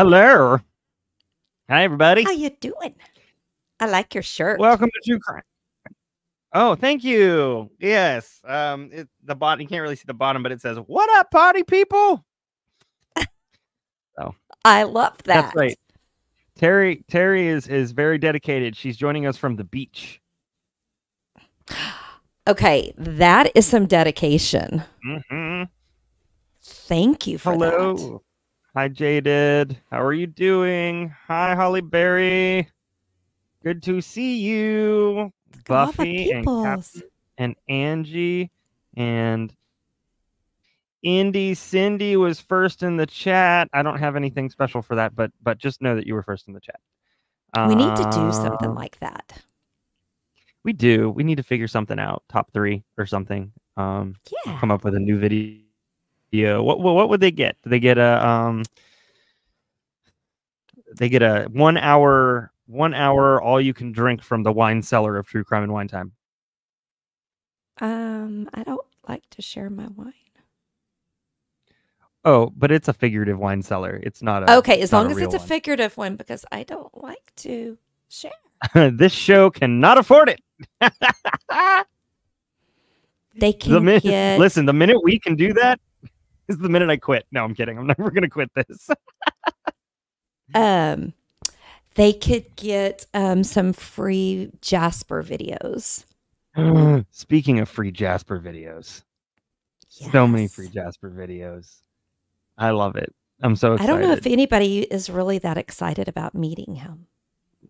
hello. Hi, everybody. How you doing? I like your shirt. Welcome to True Crime. Oh, thank you. Yes. Um, it, the bottom. You can't really see the bottom, but it says, "What up, party people?" oh, I love that. That's right. Terry. Terry is is very dedicated. She's joining us from the beach. Okay, that is some dedication. hmm Thank you for that. Hi, Jaded. How are you doing? Hi, Holly Berry. Good to see you. Look at all the Buffy and. Captain and Angie and Indy Cindy was first in the chat. I don't have anything special for that, but but just know that you were first in the chat. We need to do something Uh, like that. we do. We need to figure something out. Top three or something. Um, Yeah. come up with a new video. What what, what would they get? Do they get a um? They get a one hour one hour all you can drink from the wine cellar of True Crime and Wine Time. Um, I don't like to share my wine. Oh, but it's a figurative wine cellar. It's not a Okay, as long as it's a one. figurative one, because I don't like to share. this show cannot afford it. They the can minute, get listen, the minute we can do that is the minute I quit. No, I'm kidding. I'm never gonna quit this. um they could get um some free Jasper videos. Speaking of free Jasper videos, so many free Jasper videos. I love it. I'm so excited. I don't know if anybody is really that excited about meeting him.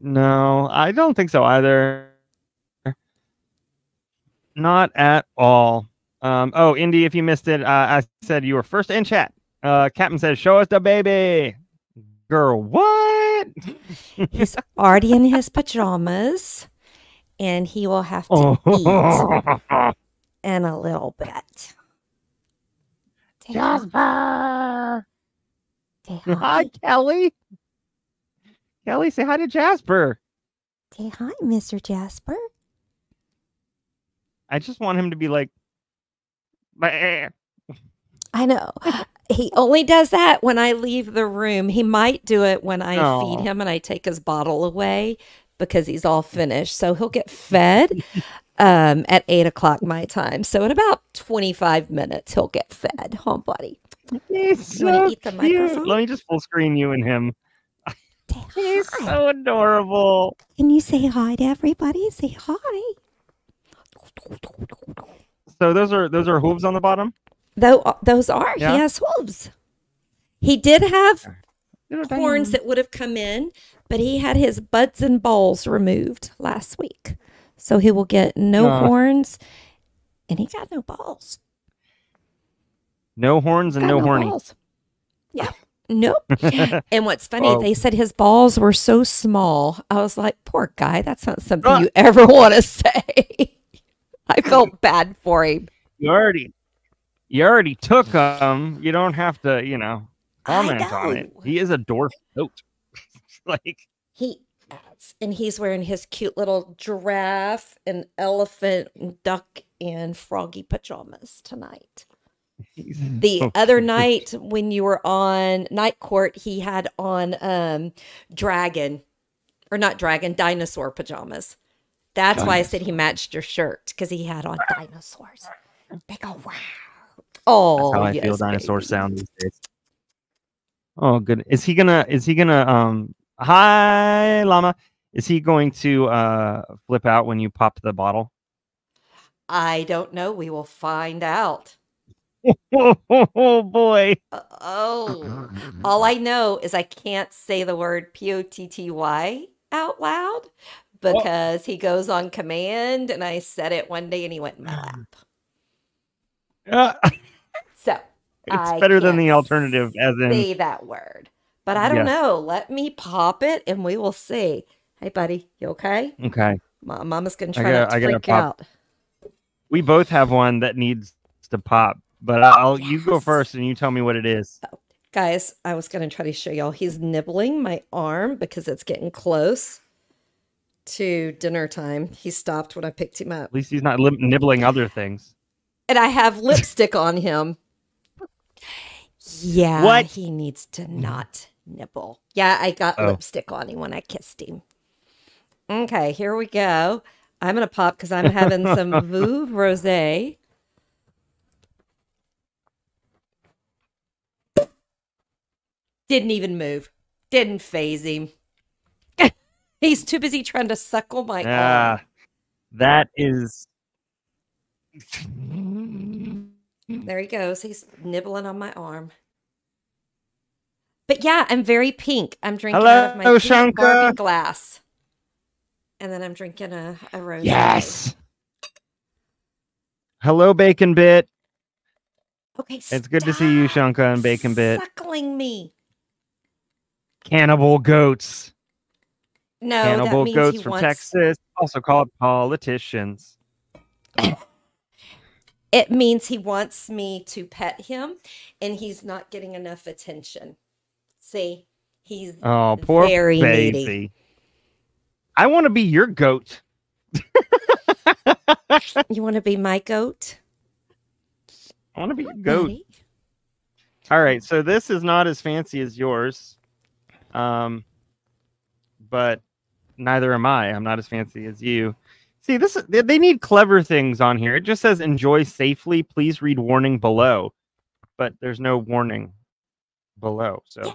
No, I don't think so either. Not at all. Um, oh, Indy, if you missed it, uh, I said you were first in chat. Uh, Captain says, "Show us the baby." Girl, what? He's already in his pajamas and he will have to eat in a little bit. Say hi- Jasper. say Hi, hi. Kelly. Kelly, say hi to Jasper. Say hi, Mr. Jasper. I just want him to be like, "Bah." I know. He only does that when I leave the room. He might do it when I Aw. feed him and I take his bottle away because he's all finished. So he'll get fed um, at eight o'clock my time. So in about 25 minutes, he'll get fed. Huh, buddy? He's so cute. microphone? Let me just full screen you and him. He's hi. so adorable. Can you say hi to everybody? Say hi. So those are those are hooves on the bottom. Though uh, those are, Yeah. he has hooves. He did have horns that would have come in, but he had his buds and balls removed last week. So he will get no Aw. horns and he got no balls. No horns and Got no horny. balls. Yeah. Nope. and what's funny, they said his balls were so small. I was like, poor guy, that's not something Ah. you ever want to say. I felt bad for him. You already, you already took him. You don't have to, you know, I comment on it. He is a dwarf goat. like He is, and he's wearing his cute little giraffe and elephant and duck and froggy pajamas tonight. he's The so other cute. night when you were on night court, he had on um dragon or not dragon, dinosaur pajamas. That's why I said he matched your shirt because he had on dinosaurs. They go wow. Oh, That's how I yes, feel dinosaur sound these days. Oh, good. Is he gonna? Is he gonna? Um. Hi, llama. Is he going to uh flip out when you pop the bottle? I don't know. We will find out. Oh, boy. Uh, oh, all I know is I can't say the word P O T T Y out loud because he goes on command, and I said it one day, and he went in my lap. Uh, So it's I better than the alternative, as in say that word, but I don't Yes. know. Let me pop it, and we will see. Hey, buddy, you okay? okay. Ma- Mama's gonna try gotta- not to freak out. We both have one that needs to pop, but I'll you go first and you tell me what it is. Guys, I was going to try to show y'all. He's nibbling my arm because it's getting close to dinner time. He stopped when I picked him up. At least he's not li- nibbling other things. And I have lipstick on him. Yeah, What? he needs to not nibble. Yeah, I got Oh. lipstick on him when I kissed him. Okay, here we go. I'm gonna pop because I'm having some Vouv Rosé. Didn't even move. Didn't phase him. He's too busy trying to suckle my Ah, arm. that is. There he goes. He's nibbling on my arm. But yeah, I'm very pink. I'm drinking out of my Hello, pink Shanka. Barbie glass. And then I'm drinking a, a rose. Yes. Hello, Bacon Bit. Okay. It's good to see you, Shanka and Bacon Bit. Suckling me. Cannibal goats. No, means goats he from wants. Texas, also called politicians. It means he wants me to pet him, and he's not getting enough attention. See, he's Oh, poor Very baby. needy. I want to be your goat. you want to be my goat? I want to be your goat. Buddy? All right, so this is not as fancy as yours, um, but neither am I. I'm not as fancy as you. See, this they they need clever things on here. It just says "enjoy safely." Please read warning below, but there's no warning below. So Yeah,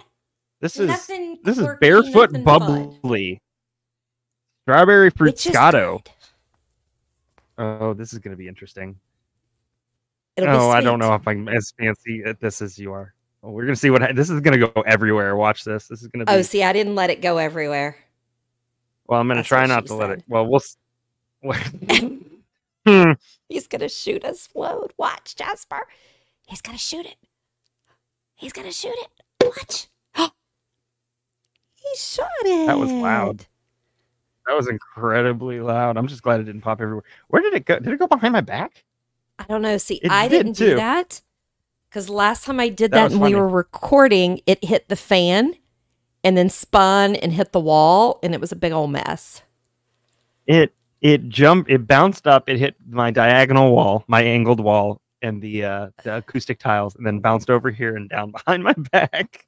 this is Nothing this is barefoot nothing fun. bubbly, strawberry scotto. Oh, this is going to be interesting. It'll oh, I don't know if I'm as fancy at this as you are. Well, we're gonna see what ha- this is gonna go everywhere. Watch this. This is gonna oh, be. Oh, see, I didn't let it go everywhere. Well, I'm gonna try not to let it. Well, we'll. Hmm. He's gonna shoot us. Whoa, watch, Jasper. He's gonna shoot it. He's gonna shoot it. Watch. he shot it. That was loud. That was incredibly loud. I'm just glad it didn't pop everywhere. Where did it go? Did it go behind my back? I don't know. See, It I did, didn't do that because last time I did That that, and we were recording, it hit the fan and then spun and hit the wall, and it was a big old mess. It it jumped. It bounced up. It hit my diagonal wall, my angled wall, and the uh, the acoustic tiles, and then bounced over here and down behind my back.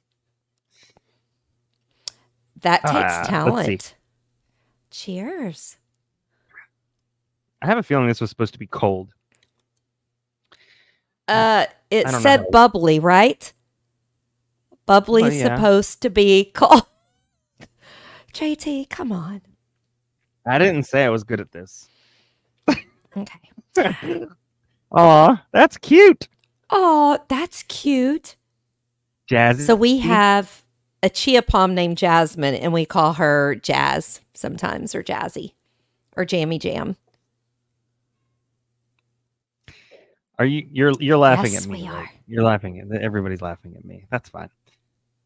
That takes Ah, talent. Cheers. I have a feeling this was supposed to be cold. Uh, it don't know said bubbly, right? Bubbly's Well, oh, yeah. supposed to be cold. JT, come on. I didn't say I was good at this. Okay. Aw, that's cute. Oh, that's cute. Jazzy. So we have a chia palm named Jasmine, and we call her Jazz sometimes, or Jazzy, or Jammy Jam. Are you you're you're laughing Yes, at me? we right? are. You're laughing at everybody's laughing at me. That's fine.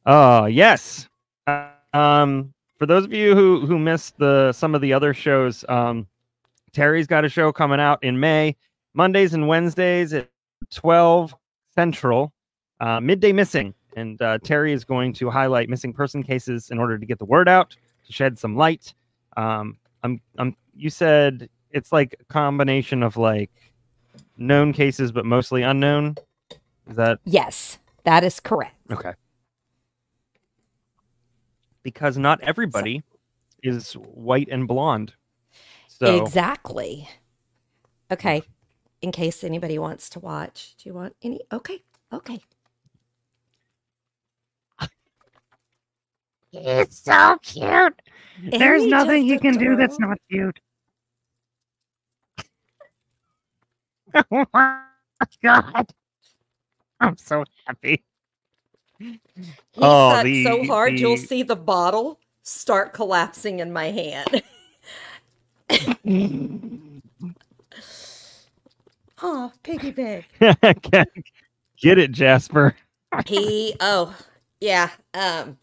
Oh yes. Uh, um, for those of you who who missed the some of the other shows, um, Terry's got a show coming out in May, Mondays and Wednesdays at twelve Central, uh, midday missing, and uh, Terry is going to highlight missing person cases in order to get the word out to shed some light. Um, I'm I'm you said it's like a combination of like known cases but mostly unknown. Is that Yes, that is correct. okay? Because not everybody is white and blonde. So Exactly. Okay. In case anybody wants to watch, do you want any? Okay. Okay. He's so cute. There's Ain't he nothing just you can do that's not cute. oh my god. I'm so happy. He Oh, sucked the- so hard, you'll see the bottle start collapsing in my hand. oh, piggy pig. Get it, Jasper. He oh yeah. Um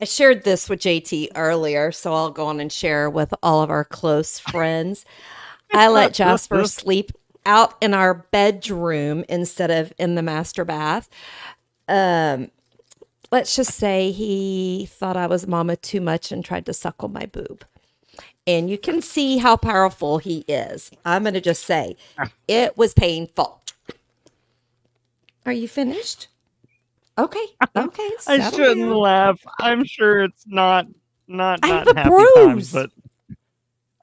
I shared this with JT earlier, so I'll go on and share with all of our close friends. I let Jasper sleep out in our bedroom instead of in the master bath. Um let's just say he thought I was mama too much and tried to suckle my boob. And you can see how powerful he is. I'm going to just say it was painful. Are you finished? Okay. Okay. I shouldn't down. laugh. I'm sure it's not not I not have a happy bruise. times, but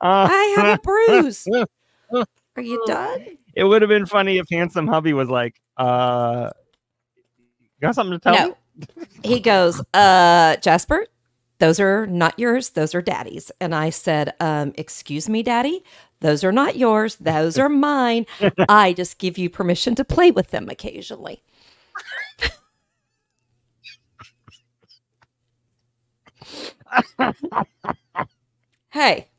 uh, I have a bruise. Are you done? it would have been funny if handsome hubby was like, uh, got something to tell No. me? He goes, uh, Jasper, those are not yours. Those are daddy's. And I said, um, excuse me, daddy. Those are not yours. Those are mine. I just give you permission to play with them occasionally. hey,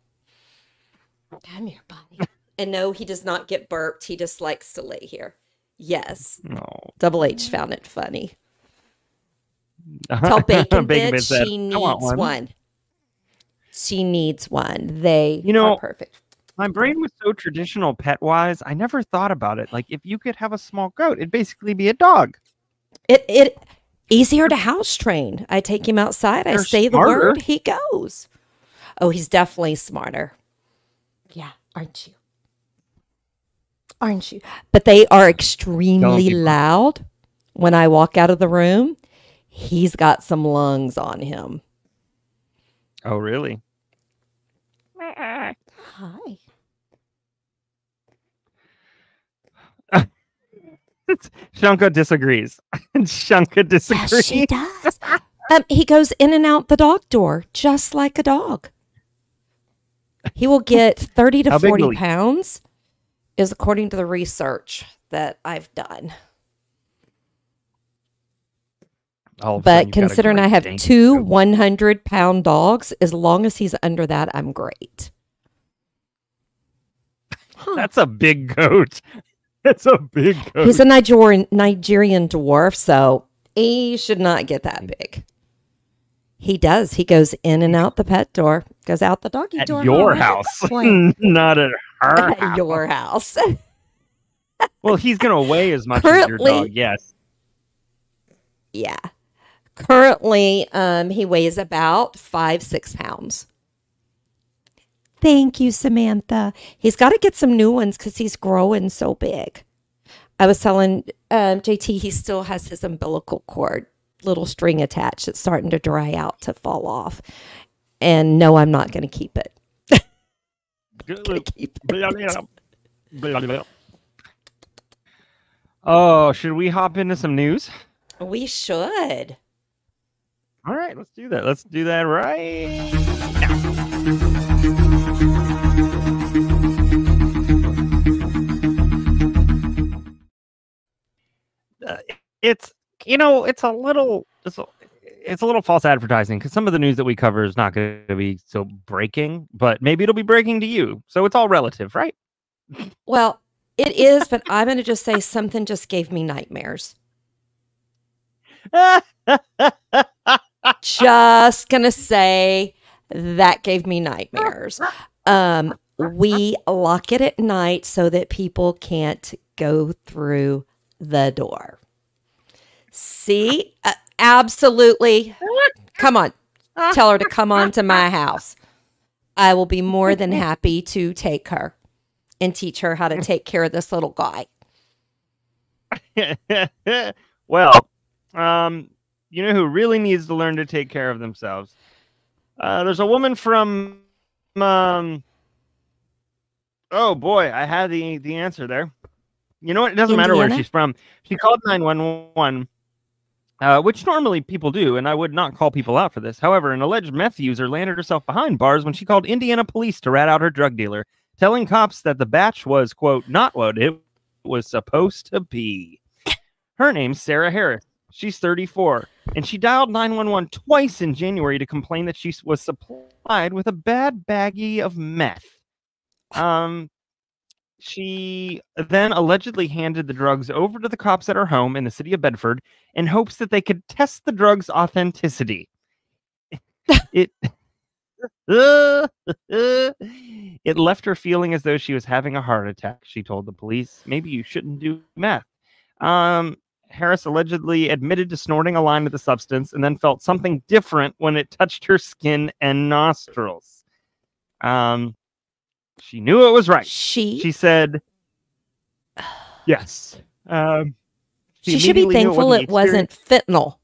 come here, buddy. And no, he does not get burped. He just likes to lay here. Yes, No. Double H found it funny. Uh-huh. Tell Bacon, Bacon Bitch said, she "I needs one. one." She needs one. They You know- are perfect. My brain was so traditional pet wise. I never thought about it. Like if you could have a small goat, it'd basically be a dog. It it easier to house train. I take him outside. I They're say the word, he goes. Oh, he's definitely smarter. Yeah, aren't you? Aren't you? But they are extremely loud. When I walk out of the room, he's got some lungs on him. Oh, really? Hi. Shunka disagrees. Shunka disagrees. Yes, she does. um, he goes in and out the dog door just like a dog. He will get 30 to How 40 pounds, is according to the research that I've done. All of a sudden, But considering I have two 100 pound dogs, as long as he's under that, I'm great. Huh. That's a big goat. That's a big goat. He's a Nigerian Nigerian dwarf, so he should not get that big. He does. He goes in and out the pet door, goes out the doggy at door. your house, not at her. at house. your house. Well, he's gonna weigh as much as your dog. Yes. yeah. Currently, um, he weighs about five, six pounds. Thank you, Samantha. He's got to get some new ones because he's growing so big. I was telling um, JT he still has his umbilical cord, little string attached. It's starting to dry out to fall off. And no, I'm not going to keep it. Gonna keep it. Oh, should we hop into some news? We should. All right, let's do that. Let's do that right now. Uh, it's you know it's a little it's a, it's a little false advertising because some of the news that we cover is not going to be so breaking, but maybe it'll be breaking to you. So it's all relative, right? Well, it is, but I'm going to just say something just gave me nightmares. just gonna say that gave me nightmares. Um, we lock it at night so that people can't go through the door. See, uh, absolutely. Come on, tell her to come on to my house. I will be more than happy to take her and teach her how to take care of this little guy. well, um, you know who really needs to learn to take care of themselves? Uh, there's a woman from, um, oh boy, I had the the answer there. You know what? It doesn't matter where she's from. She called nine one one. Uh, which normally people do, and I would not call people out for this. However, an alleged meth user landed herself behind bars when she called Indiana police to rat out her drug dealer, telling cops that the batch was, quote, not what it was supposed to be. Her name's Sarah Harris. She's 34, and she dialed 911 twice in January to complain that she was supplied with a bad baggie of meth. Um, she then allegedly handed the drugs over to the cops at her home in the city of Bedford in hopes that they could test the drug's authenticity. it it left her feeling as though she was having a heart attack. She told the police, "Maybe you shouldn't do meth." Um, Harris allegedly admitted to snorting a line of the substance and then felt something different when it touched her skin and nostrils. Um, she knew it was right. She, She said, "Yes." Um, She, should be thankful the it wasn't fentanyl.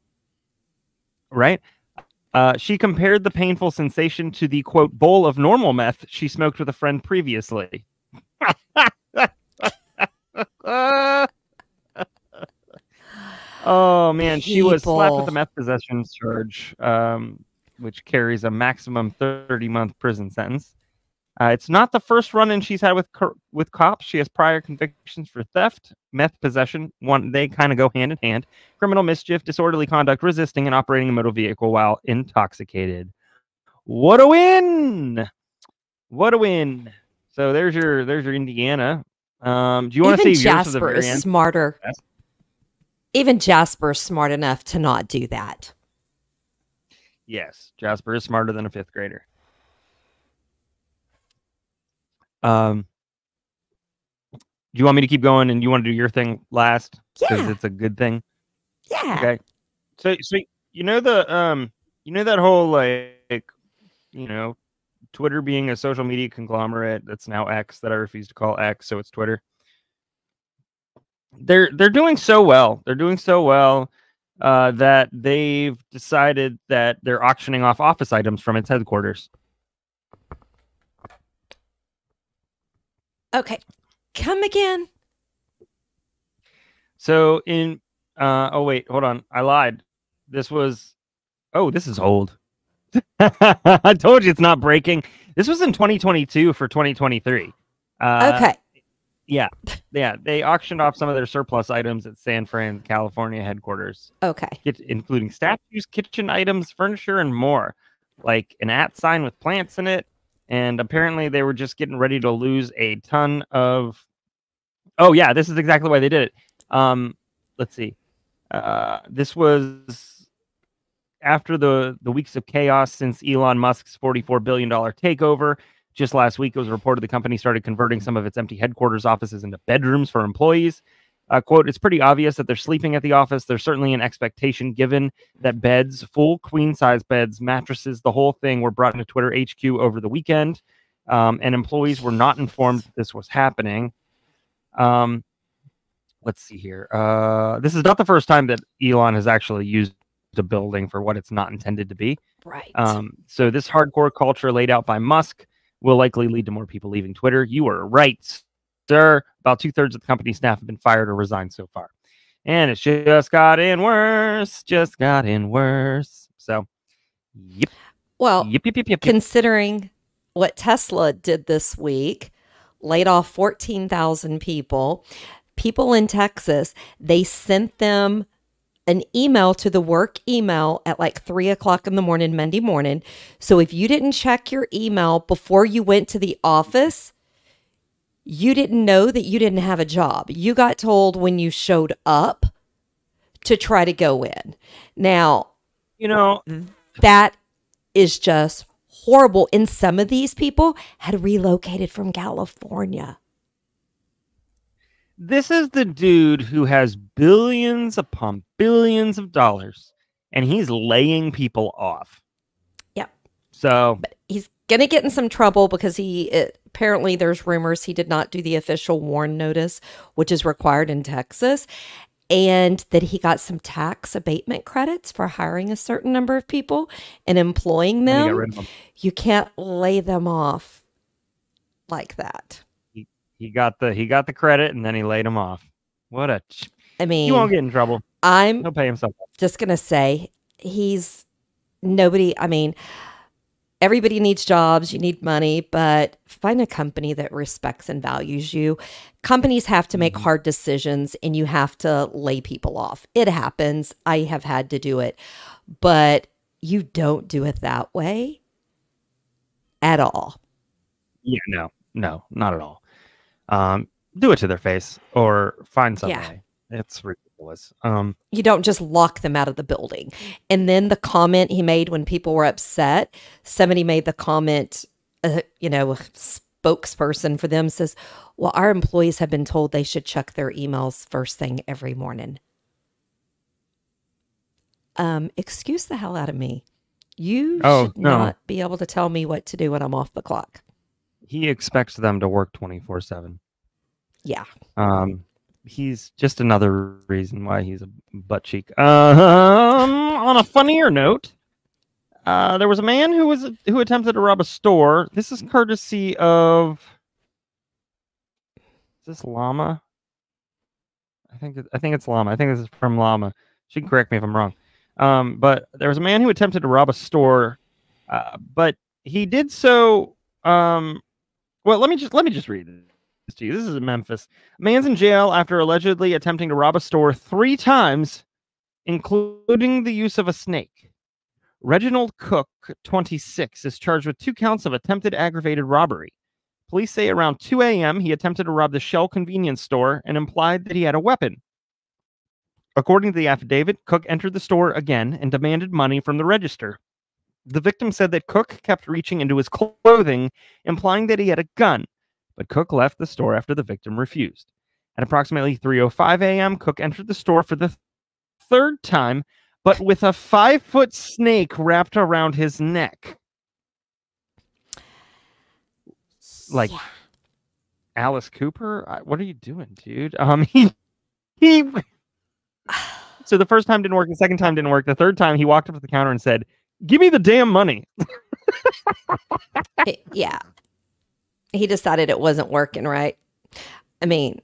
right. Uh, she compared the painful sensation to the quote bowl of normal meth she smoked with a friend previously. oh man, she was slapped with a meth possession charge, um, which carries a maximum thirty month prison sentence. Uh, it's not the first run-in she's had with with cops. She has prior convictions for theft, meth possession. One, they kind of go hand in hand. Criminal mischief, disorderly conduct, resisting, and operating a motor vehicle while intoxicated. What a win! What a win! So there's your there's your Indiana. Um, do you want to see yours Jasper very is smarter. Yes. Even Jasper is smart enough to not do that. Yes, Jasper is smarter than a fifth grader. Um, do you want me to keep going, and you want to do your thing last because Yeah, it's a good thing? yeah. Okay. So, so you know the um, you know that whole like, you know, Twitter being a social media conglomerate that's now X that I refuse to call X, so it's Twitter. They're they're doing so well. They're doing so well uh, that they've decided that they're auctioning off office items from its headquarters. Okay. Come again. So in uh oh wait, hold on. I lied. This was oh, this is old. I told you it's not breaking. This was in 2022 for 2023. Uh, okay. Yeah, yeah. they auctioned off some of their surplus items at San Fran, California headquarters, Okay. kit- including statues, kitchen items, furniture, and more. Like an at sign with plants in it. And apparently they were just getting ready to lose a ton of. Oh yeah, this is exactly why they did it. Um, let's see. Uh, this was after the the weeks of chaos since Elon Musk's 44 billion dollar takeover. Just last week, it was reported the company started converting some of its empty headquarters offices into bedrooms for employees. Uh, quote, it's pretty obvious that they're sleeping at the office. There's certainly an expectation given that beds, full queen size beds, mattresses, the whole thing were brought into Twitter HQ over the weekend. Um, and employees were not informed that this was happening. Um, let's see here. Uh, this is not the first time that Elon has actually used a building for what it's not intended to be. Right. Um, so this hardcore culture laid out by Musk will likely lead to more people leaving Twitter. You were right, sir. About two thirds of the company staff have been fired or resigned so far, and it's just gotten worse. Just gotten worse. So, yep, well, yep, yep, yep, yep. yep. considering what Tesla did this week, laid off 14,000 people, people in Texas, they sent them an email to the work email at like three o'clock in the morning, Monday morning. So if you didn't check your email before you went to the office, you didn't know that you didn't have a job. You got told when you showed up to try to go in. Now, you know, that is just horrible. And some of these people had relocated from California. This is the dude who has billions upon billions of dollars, and he's laying people off. Yep. So He's going to get in some trouble because he it, apparently there's rumors he did not do the official WARN notice, which is required in Texas, and that he got some tax abatement credits for hiring a certain number of people and employing then he got them. him. You can't lay them off like that. He got the he got the credit, and then he laid him off. What a ch- I mean, he won't get in trouble. I'm He'll pay himself. just going to say he's nobody. I mean, everybody needs jobs, you need money, but find a company that respects and values you. Companies have to make Mhm. hard decisions and you have to lay people off. It happens. I have had to do it, but you don't do it that way at all. Yeah, no, no, not at all. Um, do it to their face or find some Yeah. way. It's ridiculous. Um, You don't just lock them out of the building. And then the comment he made when people were upset, somebody made the comment, uh, you know, a spokesperson for them says, Well, our employees have been told they should check their emails first thing every morning. Um, excuse the hell out of me. You Oh, should no. not be able to tell me what to do when I'm off the clock. He expects them to work twenty four seven. Yeah. Um, he's just another reason why he's a butt cheek. Um, on a funnier note, uh, there was a man who was who attempted to rob a store. This is courtesy of is this Llama? I think I think it's Llama. I think this is from Llama. She can correct me if I'm wrong. Um, but there was a man who attempted to rob a store, uh, but he did so. Um, well, let me just let me just read this to you. This is in Memphis. Man's in jail after allegedly attempting to rob a store three times, including the use of a snake. Reginald Cook, 26, is charged with two counts of attempted aggravated robbery. Police say around 2 a.m. he attempted to rob the Shell convenience store and implied that he had a weapon. According to the affidavit, Cook entered the store again and demanded money from the register. The victim said that Cook kept reaching into his clothing, implying that he had a gun, but Cook left the store after the victim refused. At approximately 3:05 a.m., Cook entered the store for the th- third time, but with a five-foot snake wrapped around his neck. Like Yeah. Alice Cooper, I- what are you doing, dude? Um, he he. So the first time didn't work. The second time didn't work. The third time, he walked up to the counter and said, "Give me the damn money." Yeah. He decided it wasn't working right. I mean,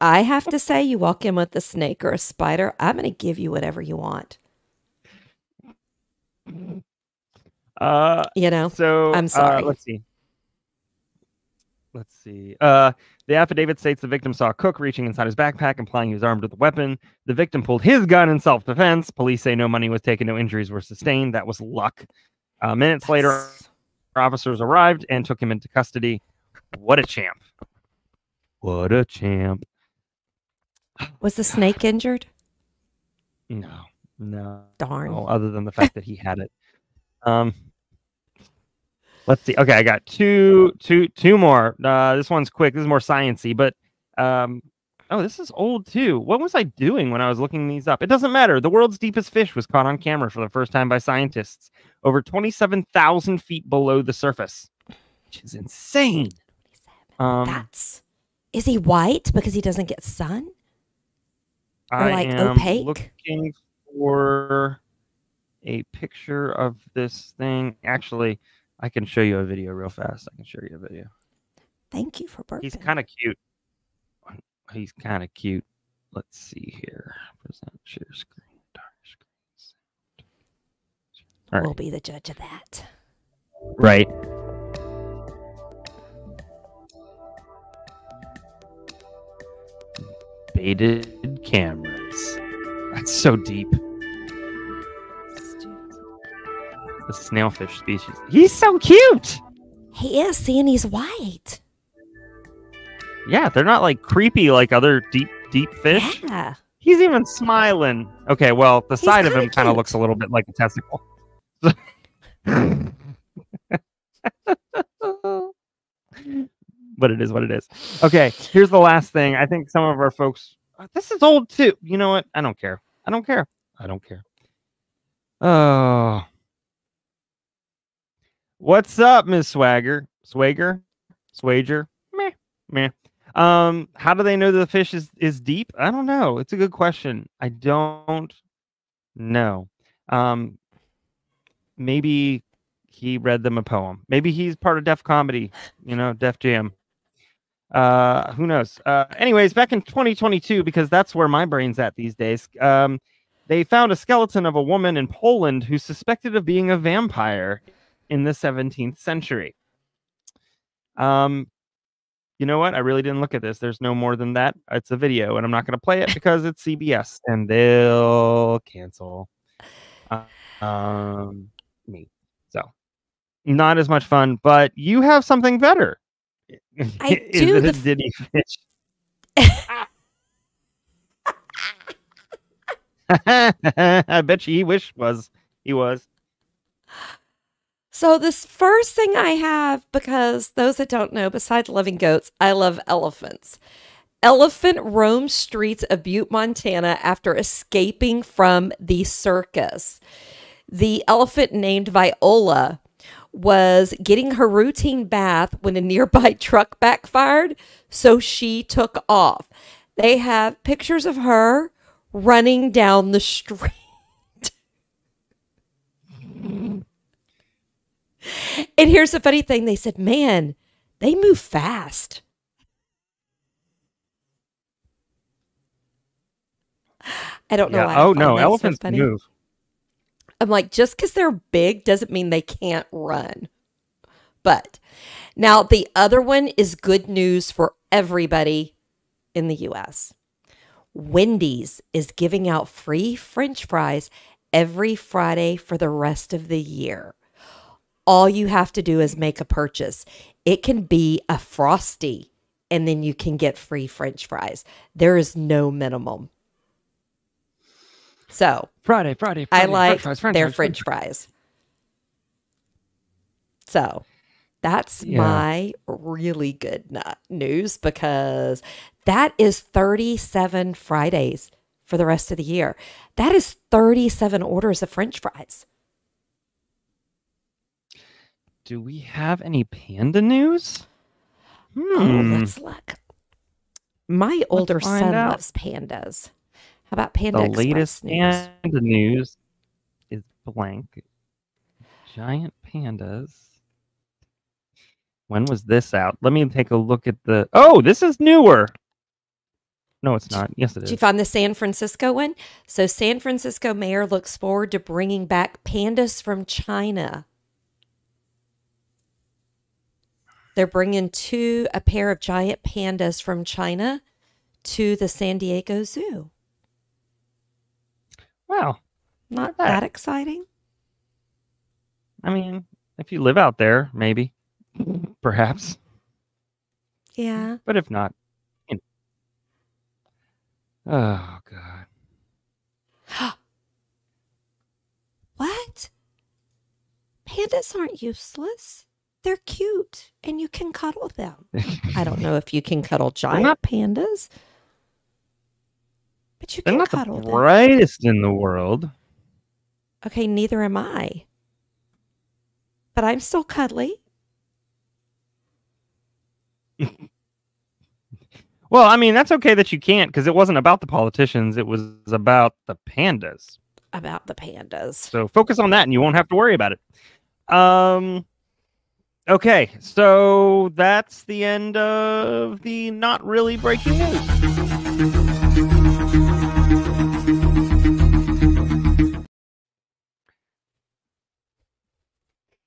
I have to say, you walk in with a snake or a spider, I'm going to give you whatever you want. Uh, You know? So I'm uh, sorry. let's see. Let's see. Uh, the affidavit states the victim saw Cook reaching inside his backpack, implying he was armed with a weapon. The victim pulled his gun in self-defense. Police say no money was taken, no injuries were sustained. That was luck. Uh, minutes later, officers arrived and took him into custody. What a champ! What a champ! Was the snake injured? No, no, Darn. no, other than the fact that he had it. Um, let's see. Okay, I got two, two, two more. Uh, this one's quick. This is more sciency, but um, oh, this is old too. What was I doing when I was looking these up? It doesn't matter. The world's deepest fish was caught on camera for the first time by scientists over twenty-seven thousand feet below the surface, which is insane. Um, That's. Is he white because he doesn't get sun? or, I like, am opaque? looking for a picture of this thing. Actually, I can show you a video real fast. I can show you a video. Thank you for burping. He's kind of cute. He's kind of cute. Let's see here. Present share screen. Dark screen. All We'll be the judge of that. Right. Baited cameras. That's so deep. The snailfish species. He's so cute. He is seeing he's white. Yeah, they're not like creepy like other deep, deep fish. Yeah. He's even smiling. Okay, well, the He's side of him kind of looks a little bit like a testicle. but it is what it is. Okay, here's the last thing. I think some of our folks. uh, This is old too. You know what? I don't care. I don't care. I don't care. Oh. What's up, Miss Swagger? Swagger? Swager? Meh. Meh. Um, how do they know the fish is, is deep? I don't know. It's a good question. I don't know. Um, maybe he read them a poem. Maybe he's part of Def Comedy, you know, Def Jam. Uh, who knows? Uh, anyways, back in 2022, because that's where my brain's at these days. Um, they found a skeleton of a woman in Poland who's suspected of being a vampire in the 17th century. Um, you know what? I really didn't look at this. There's no more than that. It's a video, and I'm not going to play it because it's CBS, and they'll cancel uh, um, me. So, not as much fun. But you have something better. I do, it the Diddy fish? I bet you he wish was he was. So this first thing I have, because those that don't know, besides loving goats, I love elephants. Elephant roams streets of Butte, Montana after escaping from the circus. The elephant named Viola was getting her routine bath when a nearby truck backfired, so she took off. They have pictures of her running down the street. And here's the funny thing they said, man, they move fast. I don't know. Yeah. Oh no, so elephants funny. move. I'm like, just because they're big doesn't mean they can't run. But now the other one is good news for everybody in the US. Wendy's is giving out free french fries every Friday for the rest of the year. All you have to do is make a purchase. It can be a frosty and then you can get free french fries. There is no minimum. So, Friday, Friday, I like French fries, French their fries, French fries. So that's Yeah. my really good news because that is 37 Fridays for the rest of the year. That is 37 orders of French fries. Do we have any panda news? Oh, Hmm. let's look. My older son loves pandas. How about Panda the Express latest news? panda news is blank. Giant pandas. When was this out? Let me take a look at the. Oh, this is newer. No, it's not. Yes, it Did you find the San Francisco one? So, San Francisco mayor looks forward to bringing back pandas from China. They're bringing two, a pair of giant pandas from China to the San Diego Zoo. Wow. Not that. that exciting? I mean, if you live out there, maybe, perhaps. Yeah. But if not, you know. oh god. What? Pandas aren't useless. They're cute and you can cuddle them. I don't know if you can cuddle giant not- pandas, but you can not the cuddle them. brightest in the world. Okay, neither am I. But I'm still cuddly. Well, I mean, that's okay that you can't because it wasn't about the politicians. It was about the pandas. about the pandas. So focus on that and you won't have to worry about it. Um okay, so that's the end of the not really breaking news.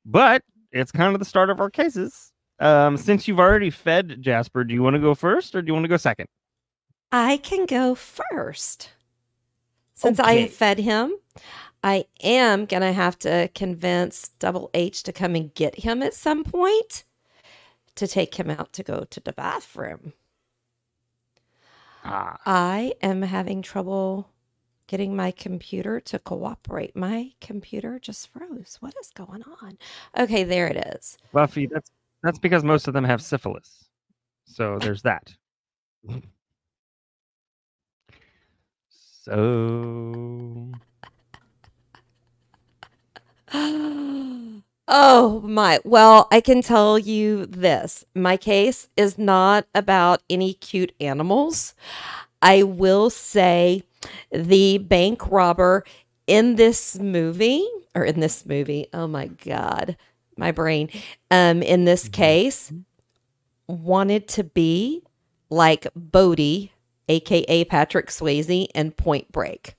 But it's kind of the start of our cases. Um since you've already fed Jasper, do you want to go first or do you want to go second? I can go first. Since I Okay. have fed him, I am going to have to convince Double H to come and get him at some point to take him out to go to the bathroom. Ah, I am having trouble getting my computer to cooperate. My computer just froze. What is going on? Okay, there it is. Buffy, that's that's because most of them have syphilis. So there's that. So oh my. Well, I can tell you this. My case is not about any cute animals. I will say the bank robber in this movie or in this movie, oh my god, my brain. Um in this Mhm. case wanted to be like Bodhi, aka Patrick Swayze in Point Break.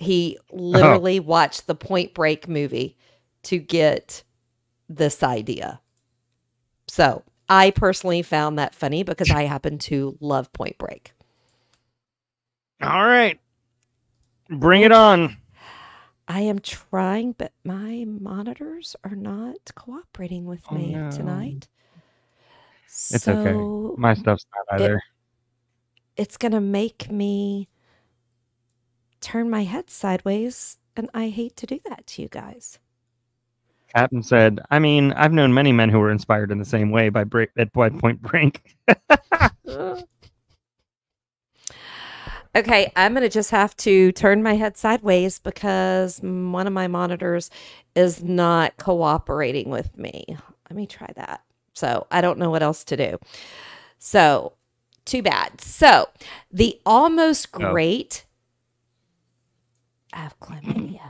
He uh-huh. literally watched the Point Break movie to get this idea. So I personally found that funny because I happen to love Point Break. all right. Bring it on. I am trying, but my monitors are not cooperating with Oh, me no. tonight. It's okay. My stuff's not It- either. it's going to make me turn my head sideways. And I hate to do that to you guys. Captain said, I mean, I've known many men who were inspired in the same way by break at point break. Okay, I'm going to just have to turn my head sideways because one of my monitors is not cooperating with me. Let me try that. So I don't know what else to do. So, too bad. So, the almost Oh. great. I have chlamydia.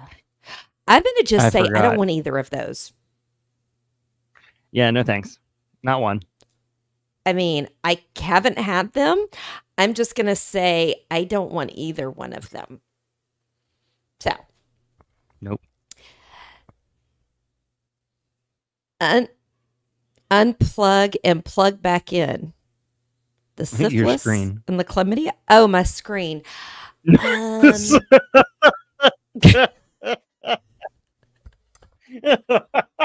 I'm going to just I say I don't want either of those. Yeah, no thanks. Not one. I mean, I haven't had them. I'm just going to say I don't want either one of them. So, Nope. un- unplug and plug back in the syphilis screen. and the chlamydia. Oh, my screen. Um, let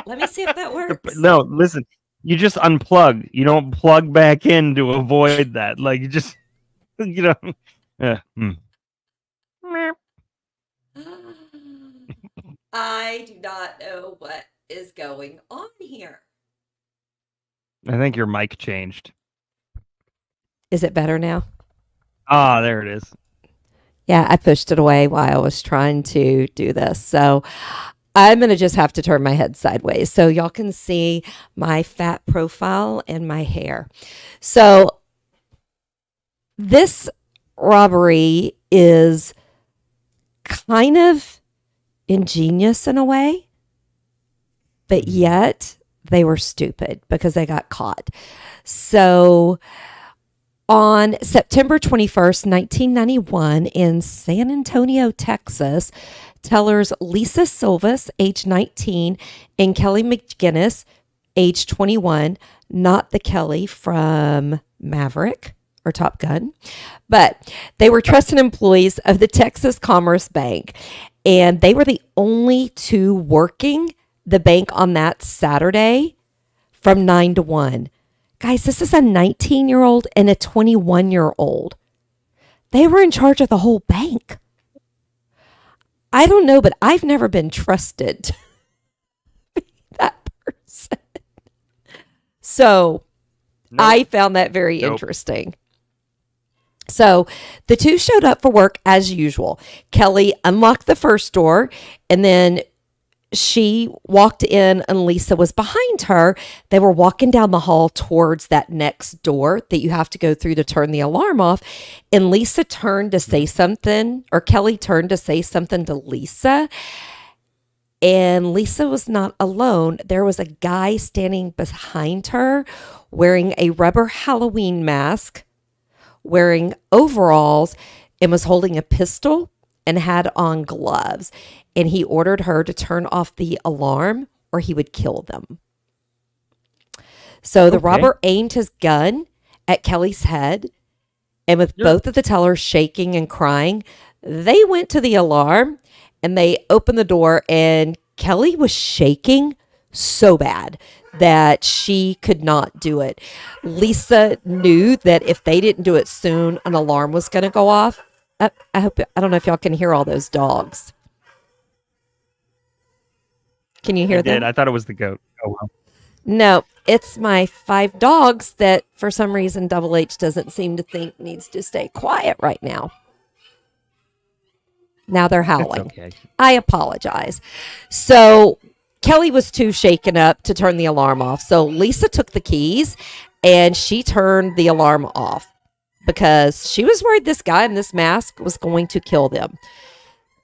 me see if that works. no, listen. You just unplug. You don't plug back in to avoid that. Like you just, you know. Yeah. hmm. I do not know what is going on here. I think your mic changed. Is it better now? Ah, there it is. Yeah, I pushed it away while I was trying to do this. So I'm going to just have to turn my head sideways so y'all can see my fat profile and my hair. So this robbery is kind of ingenious in a way, but yet they were stupid because they got caught. So on September 21st, 1991, in San Antonio, Texas, tellers Lisa Silvas, age 19, and Kelly McGinnis, age 21, not the Kelly from Maverick or Top Gun, but they were trusted employees of the Texas Commerce Bank. And they were the only two working the bank on that Saturday from 9 to 1. Guys, this is a 19 year old and a 21 year old. They were in charge of the whole bank. I don't know, but I've never been trusted that person. So Nope. I found that very Nope. interesting. So the two showed up for work as usual. Kelly unlocked the first door and then she walked in and Lisa was behind her. They were walking down the hall towards that next door that you have to go through to turn the alarm off. And Lisa turned to say something, or Kelly turned to say something to Lisa. And Lisa was not alone. There was a guy standing behind her wearing a rubber Halloween mask, wearing overalls, and was holding a pistol and had on gloves. And he ordered her to turn off the alarm or he would kill them. So the Okay. robber aimed his gun at Kelly's head. And with Yeah. both of the tellers shaking and crying, they went to the alarm and they opened the door. And Kelly was shaking so bad that she could not do it. Lisa knew that if they didn't do it soon, an alarm was going to go off. I, I hope I don't know if y'all can hear all those dogs. Can you hear I them? did. I thought it was the goat. Oh well. No, it's my five dogs that for some reason Double H doesn't seem to think needs to stay quiet right now. Now they're howling. okay. I apologize. So Kelly was too shaken up to turn the alarm off. So Lisa took the keys and she turned the alarm off because she was worried this guy in this mask was going to kill them.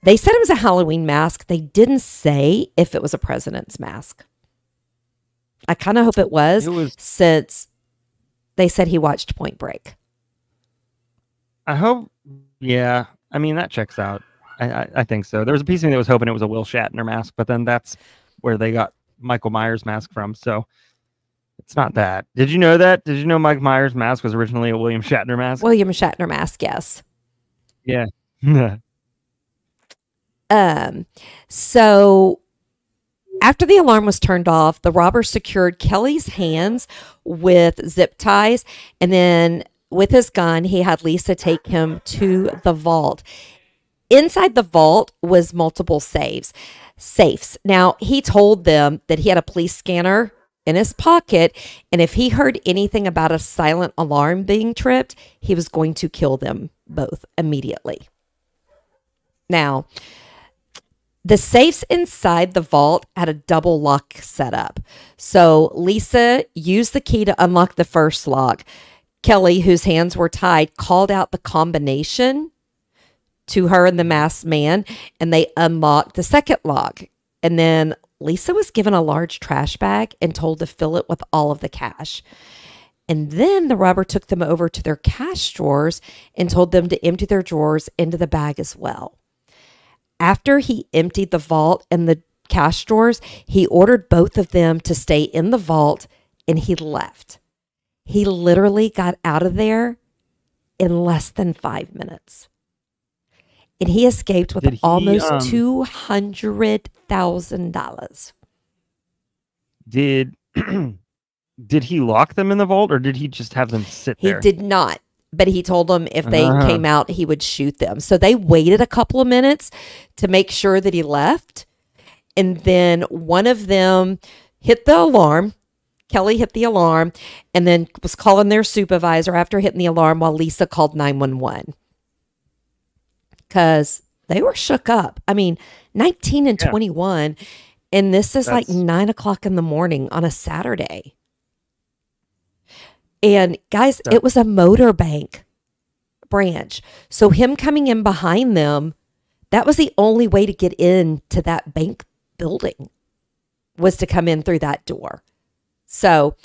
They said it was a Halloween mask. They didn't say if it was a president's mask. I kind of hope it was, It was. since they said he watched Point Break. I hope. Yeah. I mean that checks out. I, I, I think so. There was a piece of me that was hoping it was a Will Shatner mask, but then that's where they got Michael Myers mask from. So it's not that. Did you know that? Did you know Mike Myers mask was originally a William Shatner mask? William Shatner mask, yes. yeah. Um, so after the alarm was turned off, the robber secured Kelly's hands with zip ties, and then with his gun, he had Lisa take him to the vault. Inside the vault was multiple safes. Safes. Now he told them that he had a police scanner in his pocket, and if he heard anything about a silent alarm being tripped, he was going to kill them both immediately. Now, the safes inside the vault had a double lock setup. So Lisa used the key to unlock the first lock. Kelly, whose hands were tied, called out the combination to her and the masked man, and they unlocked the second lock. And then Lisa was given a large trash bag and told to fill it with all of the cash. And then the robber took them over to their cash drawers and told them to empty their drawers into the bag as well. After he emptied the vault and the cash drawers, he ordered both of them to stay in the vault and he left. He literally got out of there in less than five minutes. And he escaped with he, almost um, $200,000. Did did he lock them in the vault or did he just have them sit He there? did not, but he told them if they Uh-huh. came out, he would shoot them. So they waited a couple of minutes to make sure that he left. And then one of them hit the alarm. Kelly hit the alarm and then was calling their supervisor after hitting the alarm while Lisa called 911. Because they were shook up. I mean, 19 and Yeah. 21. And this is like nine o'clock in the morning on a Saturday. And guys, Yeah. it was a motor bank branch. So him coming in behind them, that was the only way to get into that bank building was to come in through that door. So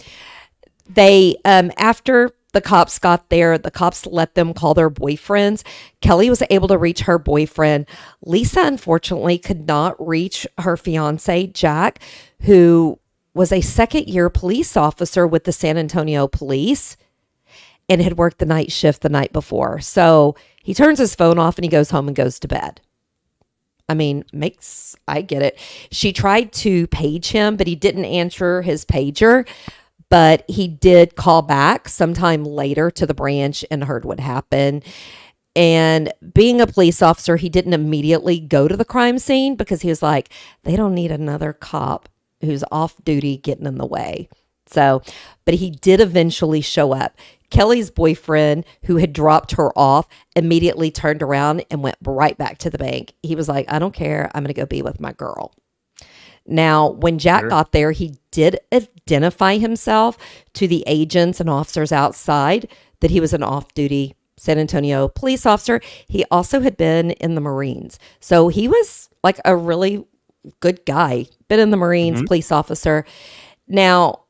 they um after the cops got there, the cops let them call their boyfriends. Kelly was able to reach her boyfriend. Lisa unfortunately could not reach her fiance, Jack, who was a second year police officer with the San Antonio police and had worked the night shift the night before. So he turns his phone off and he goes home and goes to bed. I mean, makes I get it. She tried to page him, but he didn't answer his pager. But he did call back sometime later to the branch and heard what happened. And being a police officer, he didn't immediately go to the crime scene because he was like, they don't need another cop who's off duty getting in the way. So, but he did eventually show up. Kelly's boyfriend, who had dropped her off, immediately turned around and went right back to the bank. He was like, I don't care. I'm going to go be with my girl. Now, when Jack Sure. got there, he did identify himself to the agents and officers outside that he was an off duty San Antonio police officer. He also had been in the Marines. So he was like a really good guy, been in the Marines, mm-hmm. police officer. Now,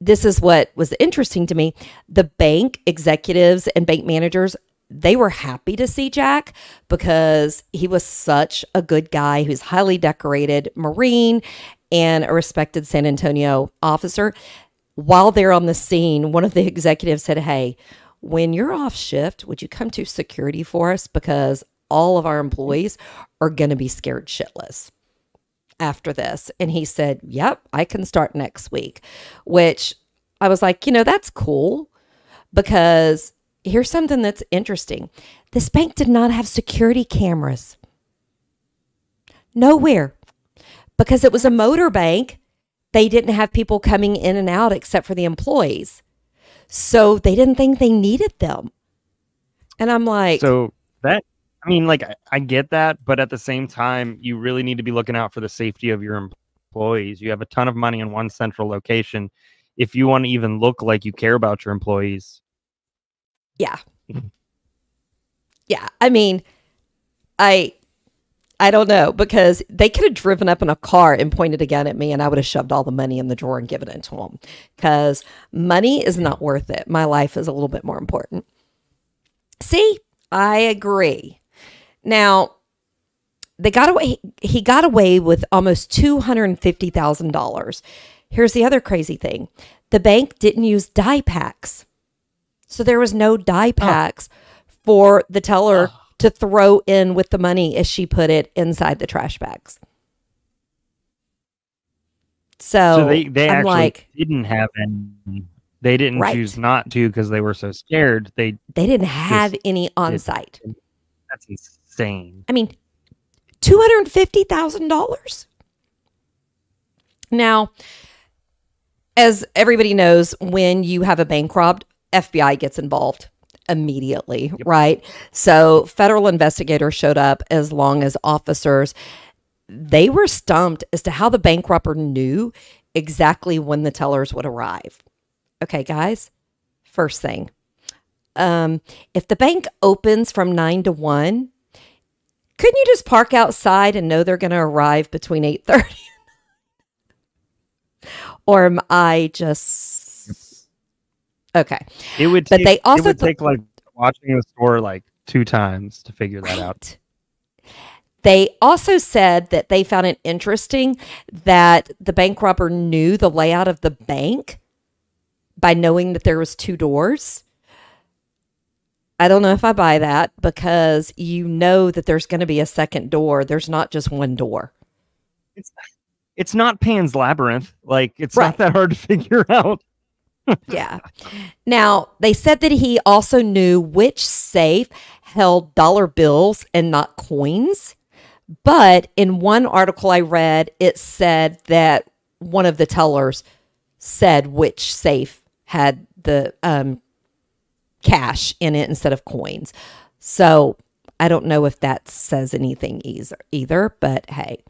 this is what was interesting to me. The bank executives and bank managers, they were happy to see Jack because he was such a good guy who's highly decorated Marine and a respected San Antonio officer. While they're on the scene, one of the executives said, Hey, when you're off shift, would you come to security for us? Because all of our employees are going to be scared shitless after this. And he said, Yep, I can start next week, which I was like, You know, that's cool because here's something that's interesting. This bank did not have security cameras. Nowhere. Because it was a motor bank, they didn't have people coming in and out except for the employees. So they didn't think they needed them. And I'm like, So that I mean, like I, I get that, but at the same time, you really need to be looking out for the safety of your employees. You have a ton of money in one central location. If you want to even look like you care about your employees, yeah. Yeah. I mean, I I don't know because they could have driven up in a car and pointed a gun at me and I would have shoved all the money in the drawer and given it to them cuz money is not worth it. My life is a little bit more important. See? I agree. Now, they got away he got away with almost $250,000. Here's the other crazy thing. The bank didn't use dye packs. So there was no dye oh. packs for the teller to throw in with the money as she put it inside the trash bags. So, so they they I'm actually like, didn't have any. They didn't Right. choose not to because they were so scared. They they didn't have any on site. that's insane. I mean, two hundred fifty thousand dollars. Now, as everybody knows, when you have a bank robbed, FBI gets involved immediately, right? So federal investigators showed up as long as officers. They were stumped as to how the bank robber knew exactly when the tellers would arrive. Okay, guys, first thing. Um, if the bank opens from nine to one, couldn't you just park outside and know they're going to arrive between eight thirty? or am I just okay? It would. But Take, they also th- take like watching the store like two times to figure that out. They also said that they found it interesting that the bank robber knew the layout of the bank by knowing that there was two doors. I don't know if I buy that because you know that there's going to be a second door. There's not just one door. It's it's not Pan's Labyrinth. Like it's Right. not that hard to figure out. Yeah. Now, they said that he also knew which safe held dollar bills and not coins. But in one article I read, it said that one of the tellers said which safe had the um, cash in it instead of coins. So I don't know if that says anything either, either, but hey.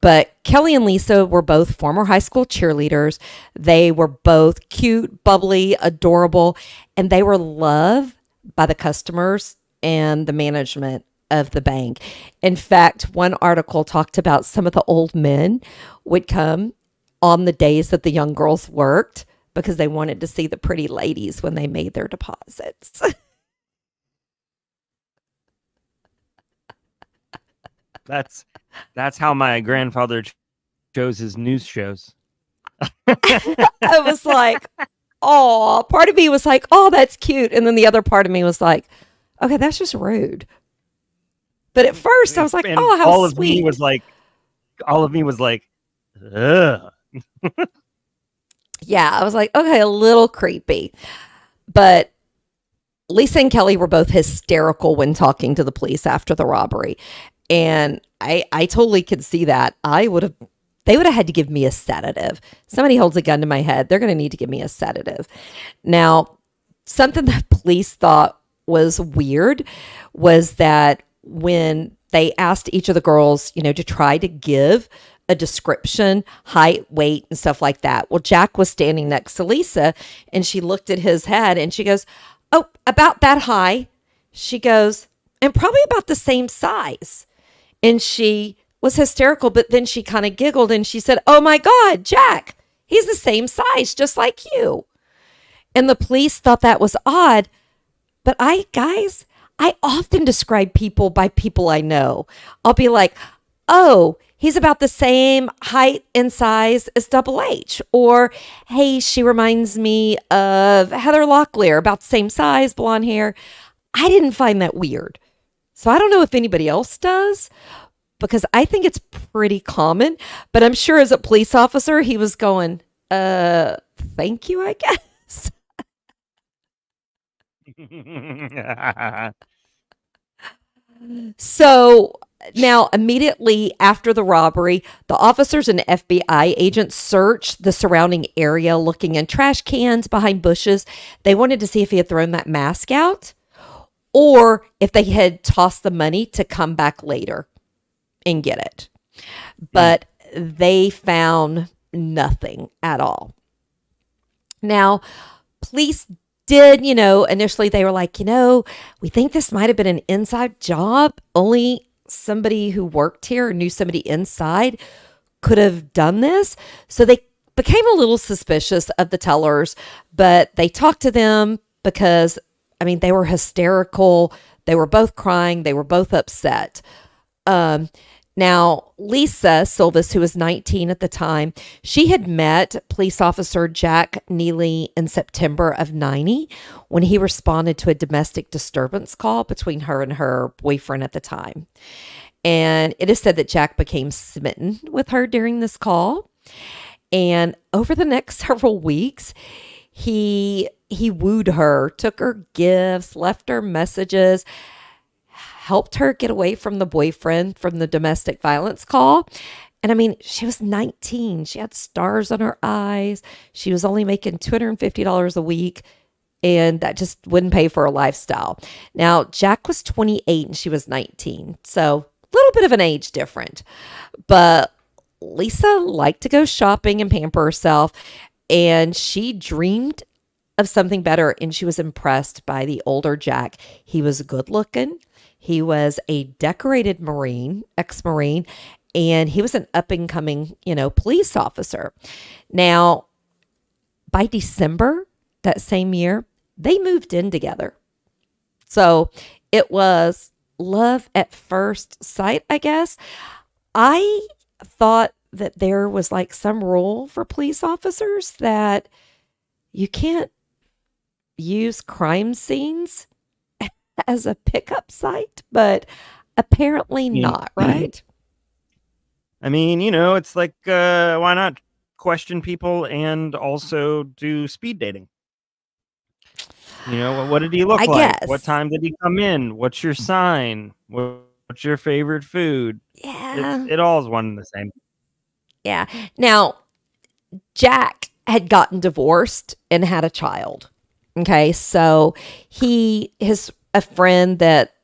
But Kelly and Lisa were both former high school cheerleaders. They were both cute, bubbly, adorable, and they were loved by the customers and the management of the bank. In fact, one article talked about some of the old men would come on the days that the young girls worked because they wanted to see the pretty ladies when they made their deposits. That's that's how my grandfather ch- chose his news shows. I was like, oh, part of me was like, oh, that's cute. And then the other part of me was like, okay, that's just rude. But at first I was like, And oh, how all of sweet. me was like, all of me was like, ugh. yeah, I was like, okay, a little creepy. But Lisa and Kelly were both hysterical when talking to the police after the robbery. And I I totally could see that. I would have they would have had to give me a sedative. Somebody holds a gun to my head, they're going to need to give me a sedative. Now, something that police thought was weird was that when they asked each of the girls, you know, to try to give a description, height, weight, and stuff like that. Well, Jack was standing next to Lisa and she looked at his head and she goes, Oh, about that high. She goes, and probably about the same size. And she was hysterical, but then she kind of giggled and she said, Oh my God, Jack, he's the same size, just like you. And the police thought that was odd. But I, guys, I often describe people by people I know. I'll be like, oh, he's about the same height and size as Double H. Or, hey, she reminds me of Heather Locklear, about the same size, blonde hair. I didn't find that weird. So I don't know if anybody else does because I think it's pretty common. But I'm sure as a police officer, he was going, uh, thank you, I guess. So now, immediately after the robbery, the officers and FBI agents searched the surrounding area looking in trash cans, behind bushes. They wanted to see if he had thrown that mask out or if they had tossed the money to come back later and get it. But they found nothing at all. Now, police did, you know, initially they were like, you know, we think this might have been an inside job. Only somebody who worked here or knew somebody inside could have done this. So they became a little suspicious of the tellers, but they talked to them because, I mean, they were hysterical. They were both crying. They were both upset. Um, now, Lisa Silvis, who was 19 at the time, she had met police officer Jack Neely in September of 90 when he responded to a domestic disturbance call between her and her boyfriend at the time. And it is said that Jack became smitten with her during this call. And over the next several weeks, he he wooed her, took her gifts, left her messages, helped her get away from the boyfriend from the domestic violence call. And I mean, she was 19. She had stars on her eyes. She was only making $250 a week, and that just wouldn't pay for her lifestyle. Now, Jack was 28 and she was 19. So, a little bit of an age different. But Lisa liked to go shopping and pamper herself, and she dreamed of something better and she was impressed by the older Jack. He was good looking. He was a decorated Marine, ex Marine, and he was an up and coming, you know, police officer. Now, by December that same year, they moved in together. So it was love at first sight, I guess. I thought that there was like some rule for police officers that you can't use crime scenes as a pickup site, but apparently not, right? I mean, you know, it's like uh why not question people and also do speed dating? You know, what, did he look I like? guess. What time did he come in? What's your sign? What's your favorite food? Yeah. It's, it all is one and the same. Yeah. Now, Jack had gotten divorced and had a child. Okay. So he, his, a friend that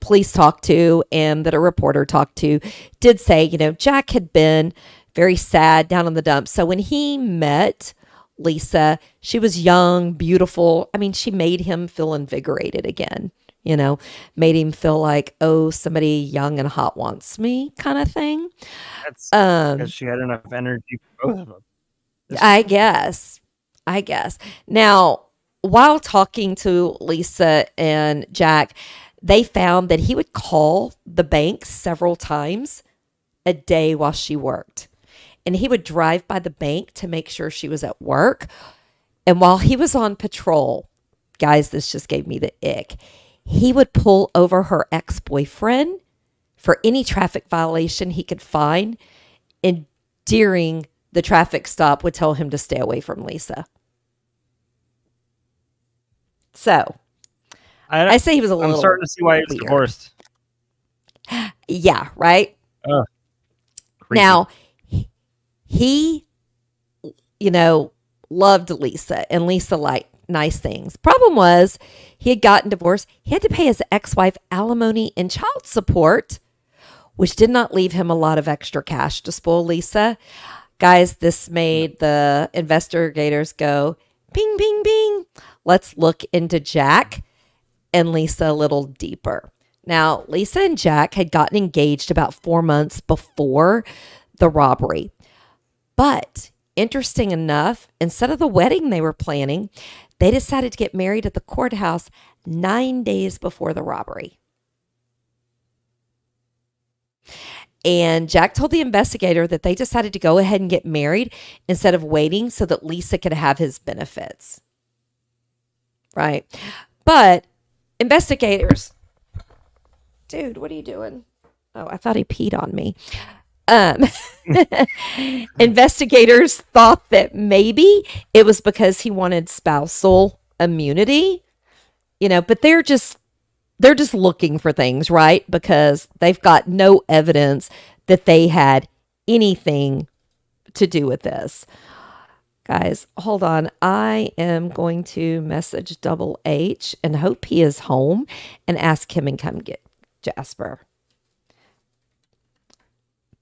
police talked to and that a reporter talked to did say, you know, Jack had been very sad down in the dumps. So when he met Lisa, she was young, beautiful. I mean, she made him feel invigorated again, you know, made him feel like, oh, somebody young and hot wants me kind of thing. That's Um, because she had enough energy for both of them. I guess. I guess. Now, while talking to Lisa and Jack, they found that he would call the bank several times a day while she worked. And he would drive by the bank to make sure she was at work. And while he was on patrol, guys, this just gave me the ick. He would pull over her ex boyfriend for any traffic violation he could find. And during the traffic stop, would tell him to stay away from Lisa. So I, I say he was a I'm little. I'm starting to see why he's weird. divorced. Yeah, right. Creepy. Now, he- he, you know, loved Lisa and Lisa liked nice things. Problem was, he had gotten divorced. He had to pay his ex wife alimony and child support, which did not leave him a lot of extra cash to spoil Lisa. Guys, this made the investigators go ping, ping, ping. Let's look into Jack and Lisa a little deeper. Now, Lisa and Jack had gotten engaged about four months before the robbery. But interesting enough, instead of the wedding they were planning, they decided to get married at the courthouse nine days before the robbery. And Jack told the investigator that they decided to go ahead and get married instead of waiting so that Lisa could have his benefits. Right. But investigators, dude, what are you doing? Oh, I thought he peed on me. Um, investigators thought that maybe it was because he wanted spousal immunity, you know, but they're just they're just looking for things, right? Because they've got no evidence that they had anything to do with this. Guys, hold on. I am going to message Double H and hope he is home and ask him and come get Jasper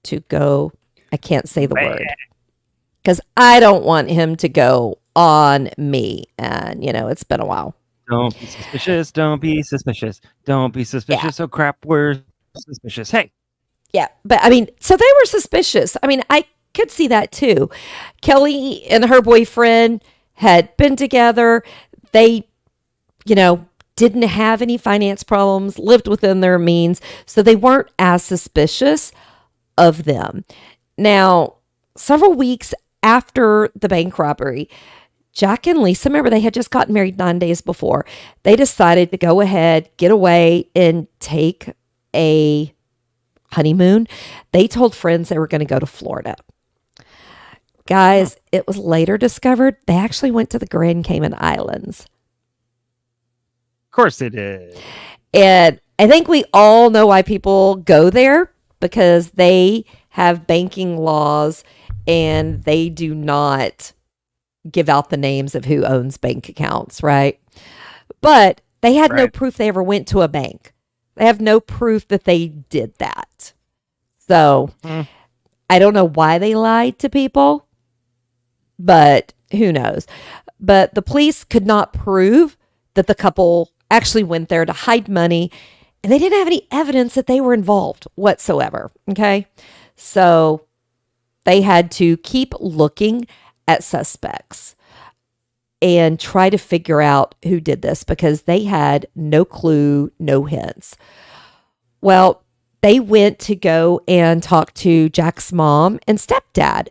to go. I can't say the word because I don't want him to go on me. And, you know, it's been a while. Don't be suspicious. Don't be suspicious. Don't be suspicious. Oh crap, we're suspicious. Hey, Yeah. But I mean, so they were suspicious. I mean, I could see that too. Kelly and her boyfriend had been together. They, you know, didn't have any finance problems, lived within their means. So they weren't as suspicious of them. Now, several weeks after the bank robbery, Jack and Lisa, remember they had just gotten married nine days before. They decided to go ahead, get away, and take a honeymoon. They told friends they were going to go to Florida. Guys, it was later discovered they actually went to the Grand Cayman Islands. of course they did. And I think we all know why people go there because they have banking laws and they do not give out the names of who owns bank accounts, right? But they had no proof they ever went to a bank. They have no proof that they did that. So Hmm. I don't know why they lied to people, but who knows? but the police could not prove that the couple actually went there to hide money, and they didn't have any evidence that they were involved whatsoever. Okay. So they had to keep looking at suspects and try to figure out who did this because they had no clue, no hints. Well, they went to go and talk to Jack's mom and stepdad,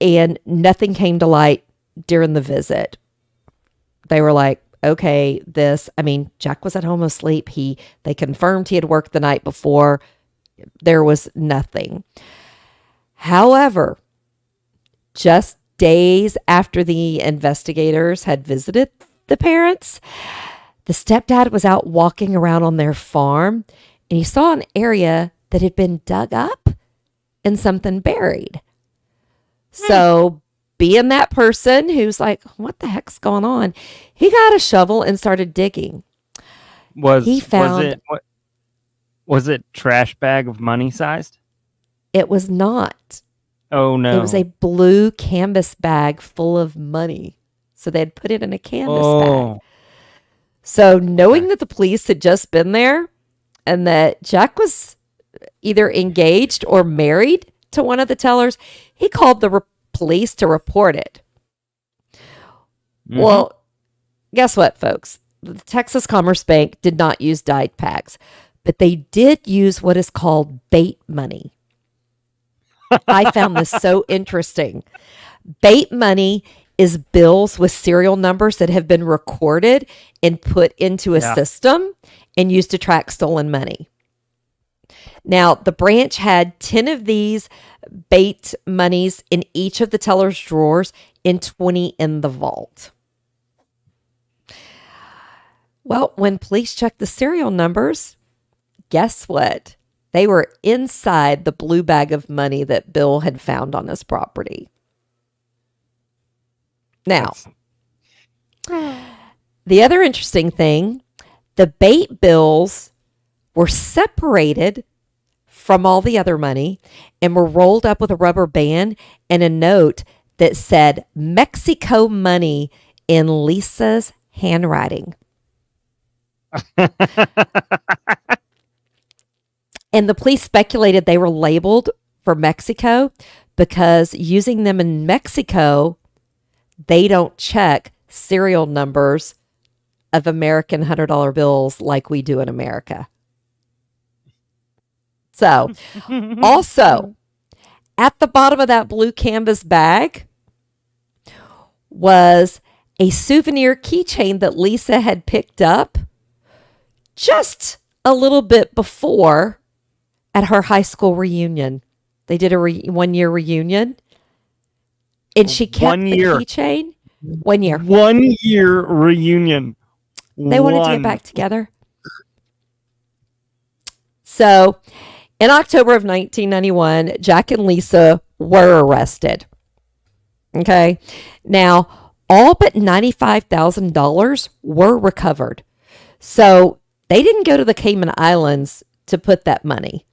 and nothing came to light during the visit. They were like, okay, this, I mean, Jack was at home asleep. He, they confirmed he had worked the night before. There was nothing. However, just days after the investigators had visited the parents, the stepdad was out walking around on their farm and he saw an area that had been dug up and something buried. So, being that person who's like, what the heck's going on? He got a shovel and started digging. Was He found- was it what, was it trash bag of money sized? It was not. Oh no. It was a blue canvas bag full of money. So they had put it in a canvas oh. bag. oh, So knowing that the police had just been there and that Jack was either engaged or married to one of the tellers, he called the re- police to report it. mhm. Well, guess what, folks? The Texas Commerce Bank did not use dyed packs, but they did use what is called bait money. I found this so interesting. Bait money is bills with serial numbers that have been recorded and put into a Yeah. system and used to track stolen money. Now, the branch had 10 of these bait monies in each of the teller's drawers and 20 in the vault. Well, when police checked the serial numbers, guess what? They were inside the blue bag of money that Bill had found on his property. Now, the other interesting thing the bait bills were separated from all the other money and were rolled up with a rubber band and a note that said Mexico money in Lisa's handwriting. and the police speculated they were labeled for Mexico because using them in Mexico, they don't check serial numbers of American $100 bills like we do in America. So, also, at the bottom of that blue canvas bag was a souvenir keychain that Lisa had picked up just a little bit before at her high school reunion. They did a re- one year reunion and she kept One the year. keychain. One year. one year reunion. They wanted to get back together. So, in October of 1991, Jack and Lisa were arrested. Okay. Now, all but $95,000 were recovered. So, they didn't go to the Cayman Islands to put that money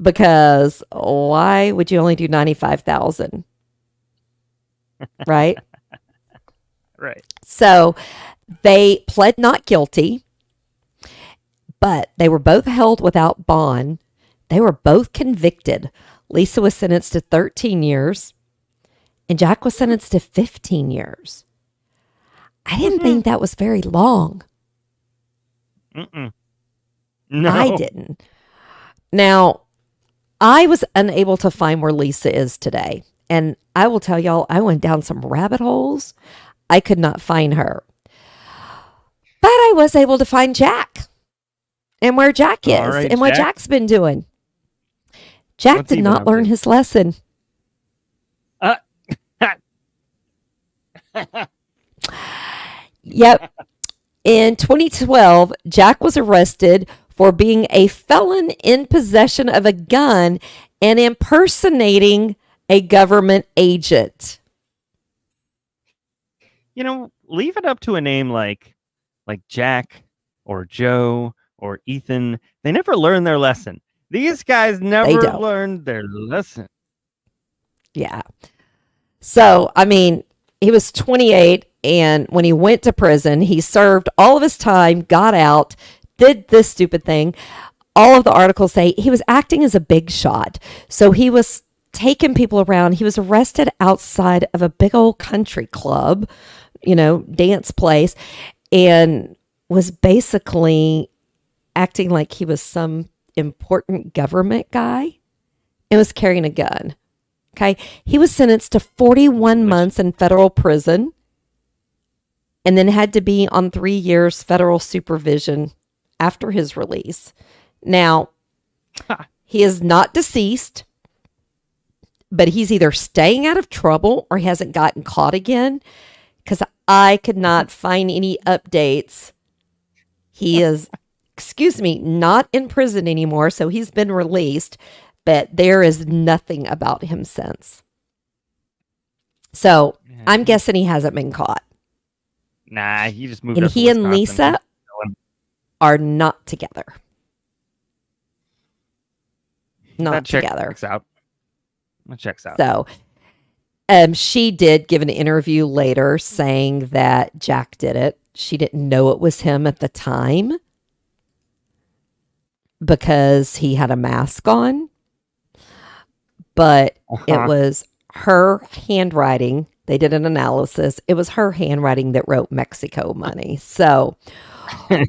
because why would you only do 95,000? right? Right. So they pled not guilty, but they were both held without bond. They were both convicted. Lisa was sentenced to 13 years, and Jack was sentenced to 15 years. I didn't think that was very long. Mm-mm. No. I didn't. Now, I was unable to find where Lisa is today. And I will tell y'all, I went down some rabbit holes. I could not find her. But I was able to find Jack and where Jack is right, and what Jack. Jack's been doing. Jack What's did not learn his lesson. Uh, Yep. In 2012, Jack was arrested for being a felon in possession of a gun and impersonating a government agent. you know, leave it up to a name like like Jack or Joe or Ethan. They never learn their lesson. These guys never learned their lesson. Yeah. So, I mean, he was 28 And when he went to prison, he served all of his time, got out, did this stupid thing. All of the articles say he was acting as a big shot. So he was taking people around. He was arrested outside of a big old country club, you know, dance place, and was basically acting like he was some important government guy and was carrying a gun. Okay. He was sentenced to 41 months in federal prison and then had to be on three years federal supervision after his release. Now, he is not deceased, but he's either staying out of trouble or he hasn't gotten caught again because I could not find any updates. He is, excuse me, not in prison anymore. So he's been released, but there is nothing about him since. So I'm guessing he hasn't been caught. Nah, he just moved. And he and Lisa are not together. Not that together. checks out. That checks out. So um she did give an interview later saying that Jack did it. She didn't know it was him at the time because he had a mask on. But it Uh-huh. was her handwriting. They did an analysis. It was her handwriting that wrote Mexico money. So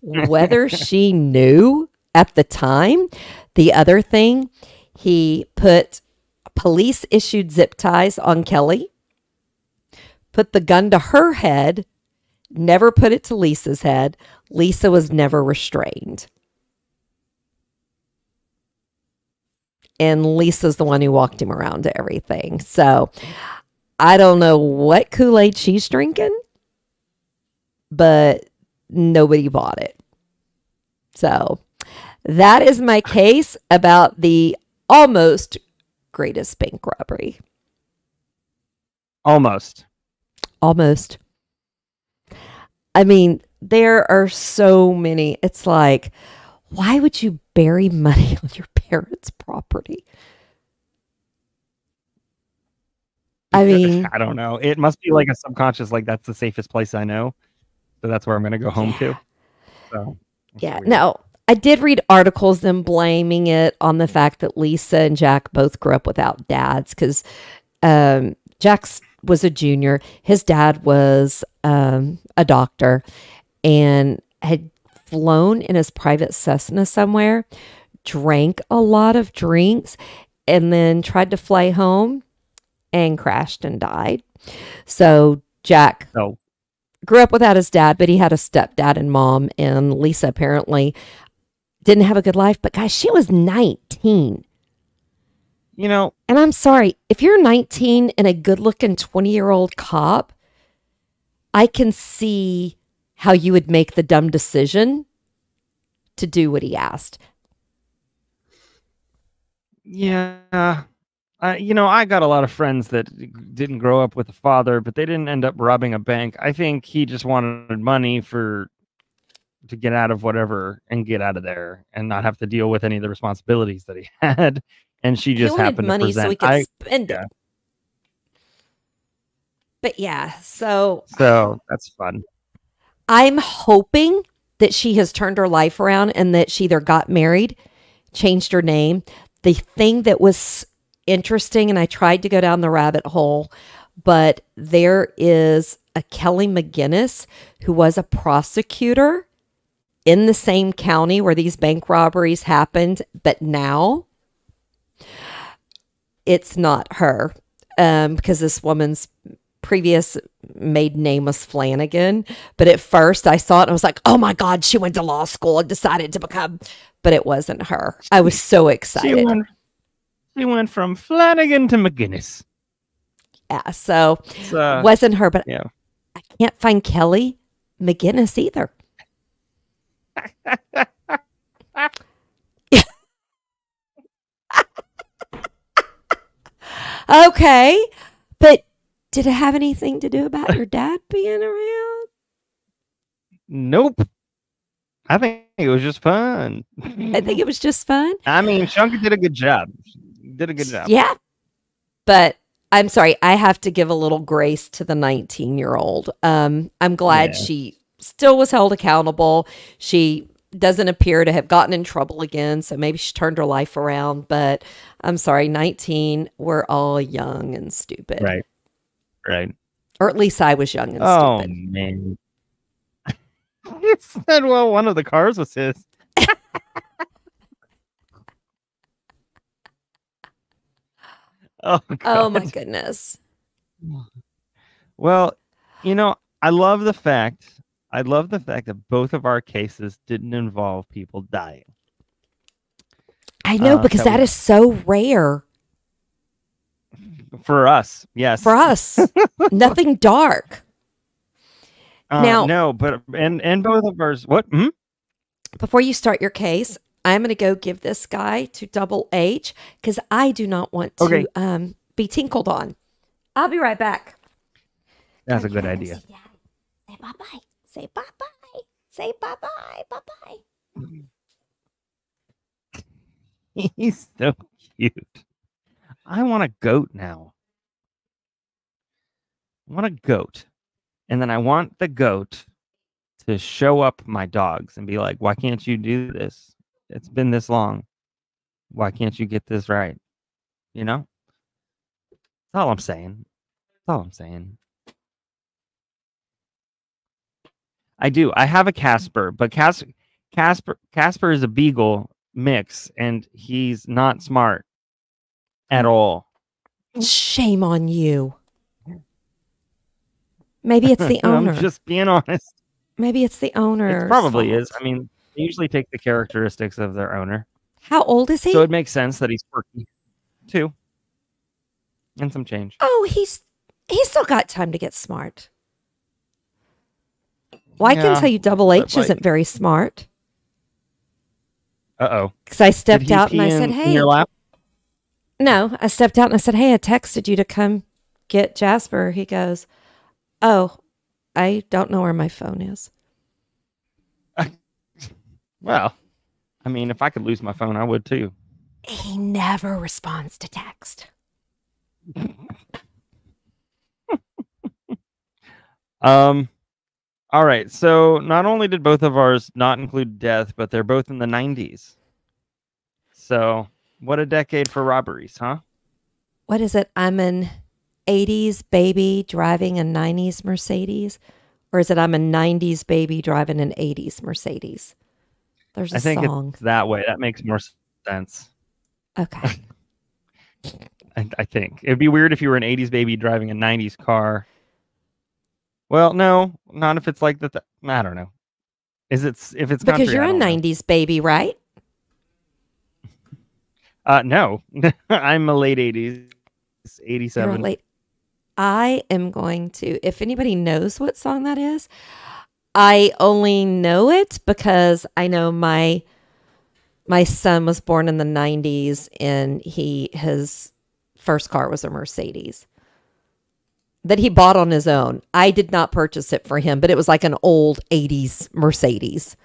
whether she knew at the time, the other thing, he put police issued zip ties on Kelly, put the gun to her head, never put it to Lisa's head. Lisa was never restrained. And Lisa's the one who walked him around to everything. So I don't know what Kool Aid she's drinking, but nobody bought it. So that is my case about the almost greatest bank robbery. Almost. Almost. I mean, there are so many. It's like, why would you bury money on your parents' property? I mean, I don't know. It must be like a subconscious, like that's the safest place I know. So that's where I'm gonna go home to. So yeah, weird. no. I did read articles them blaming it on the fact that Lisa and Jack both grew up without dads because um, Jack's was a junior. His dad was um, a doctor and had flown in his private Cessna somewhere, drank a lot of drinks, and then tried to fly home and crashed and died. So Jack So grew up without his dad, but he had a stepdad and mom. And Lisa apparently didn't have a good life. But guys, she was 19. you know, And I'm sorry, if you're 19 and a good looking 20 year old cop, I can see how you would make the dumb decision to do what he asked. Yeah. Uh, you know, I got a lot of friends that didn't grow up with a father, but they didn't end up robbing a bank. I think he just wanted money for to get out of whatever and get out of there and not have to deal with any of the responsibilities that he had. And she just happened to money present. so he could I, spend yeah. it. But yeah, so so that's fun. I'm hoping that she has turned her life around and that she either got married, changed her name. The thing that was interesting, and I tried to go down the rabbit hole, but there is a Kelly McGinnis who was a prosecutor in the same county where these bank robberies happened, but now it's not her um, because this woman's previous maiden name was Flanagan. But at first I saw it and I was like, oh my God, she went to law school and decided to become, but it wasn't her. I was so She excited. went, she went from Flanagan to McGinnis. Yeah. So uh, wasn't her, but yeah. I can't find Kelly McGinnis either. okay. But did it have anything to do about your dad being around? Nope. I think it was just fun. I think it was just fun. I mean, Shunka did a good job. Did a good job. Yeah. But I'm sorry, I have to give a little grace to the 19 year old. Um, I'm glad Yeah. she still was held accountable. She doesn't appear to have gotten in trouble again, so maybe she turned her life around. But I'm sorry, 19, we're all young and stupid. Right. Right. Or at least I was young and Oh stupid. man. he said, well, one of the cars was his. oh, Oh my goodness. Well, you know, I love the fact I love the fact that both of our cases didn't involve people dying. I know Uh, because that that is so rare For us, yes. for us. Nothing dark. Uh, now- no, but and and both of ours. What? Hmm? Before you start your case, I'm going to go give this guy to Double H because I do not want to Okay. um, be tinkled on. I'll be right back. That's a good idea. Say bye bye. Say bye bye. Say bye bye. Bye bye. He's so cute. I want a goat now. I want a goat. And then I want the goat to show up my dogs and be like, why can't you do this? It's been this long. Why can't you get this right? You know? That's all I'm saying. That's all I'm saying. I do. I have a Casper, but Cas- Casper Casper is a beagle mix and he's not smart at mm. all. Shame on you. Maybe it's the owner. I'm just being honest. Maybe it's the owner. It probably is. I mean, they usually take the characteristics of their owner. How old is he? So it makes sense that he's quirky. Two. And some change. oh, he's he's still got time to get smart. Well, I can tell you Double H isn't very smart Uh oh. because I stepped out and I said, in "Hey, your lap? No, I stepped out and I said, Hey, I texted you to come get Jasper. He goes, Oh, I don't know where my phone is. Well, I mean, if I could lose my phone, I would too. He never responds to text. Um, all right. So not only did both of ours not include death, but they're both in the 90s. So what a decade for robberies, huh? What is it? I'm an 80s baby driving a 90s Mercedes? Or is it I'm a 90s baby driving an 80s Mercedes? There's a I think song. it's that way. That makes more sense. Okay. I, I think it'd be weird if you were an 80s baby driving a 90s car. Well, no, not if it's like that. I don't know. Is it if it's because country, you're a know. 90s baby, right? Uh, no, I'm a late 80s, You're a 87. late. I am going to, if anybody knows what song that is, I only know it because I know my my son was born in the 90s and he his first car was a Mercedes that he bought on his own. I did not purchase it for him, but it was like an old 80s Mercedes.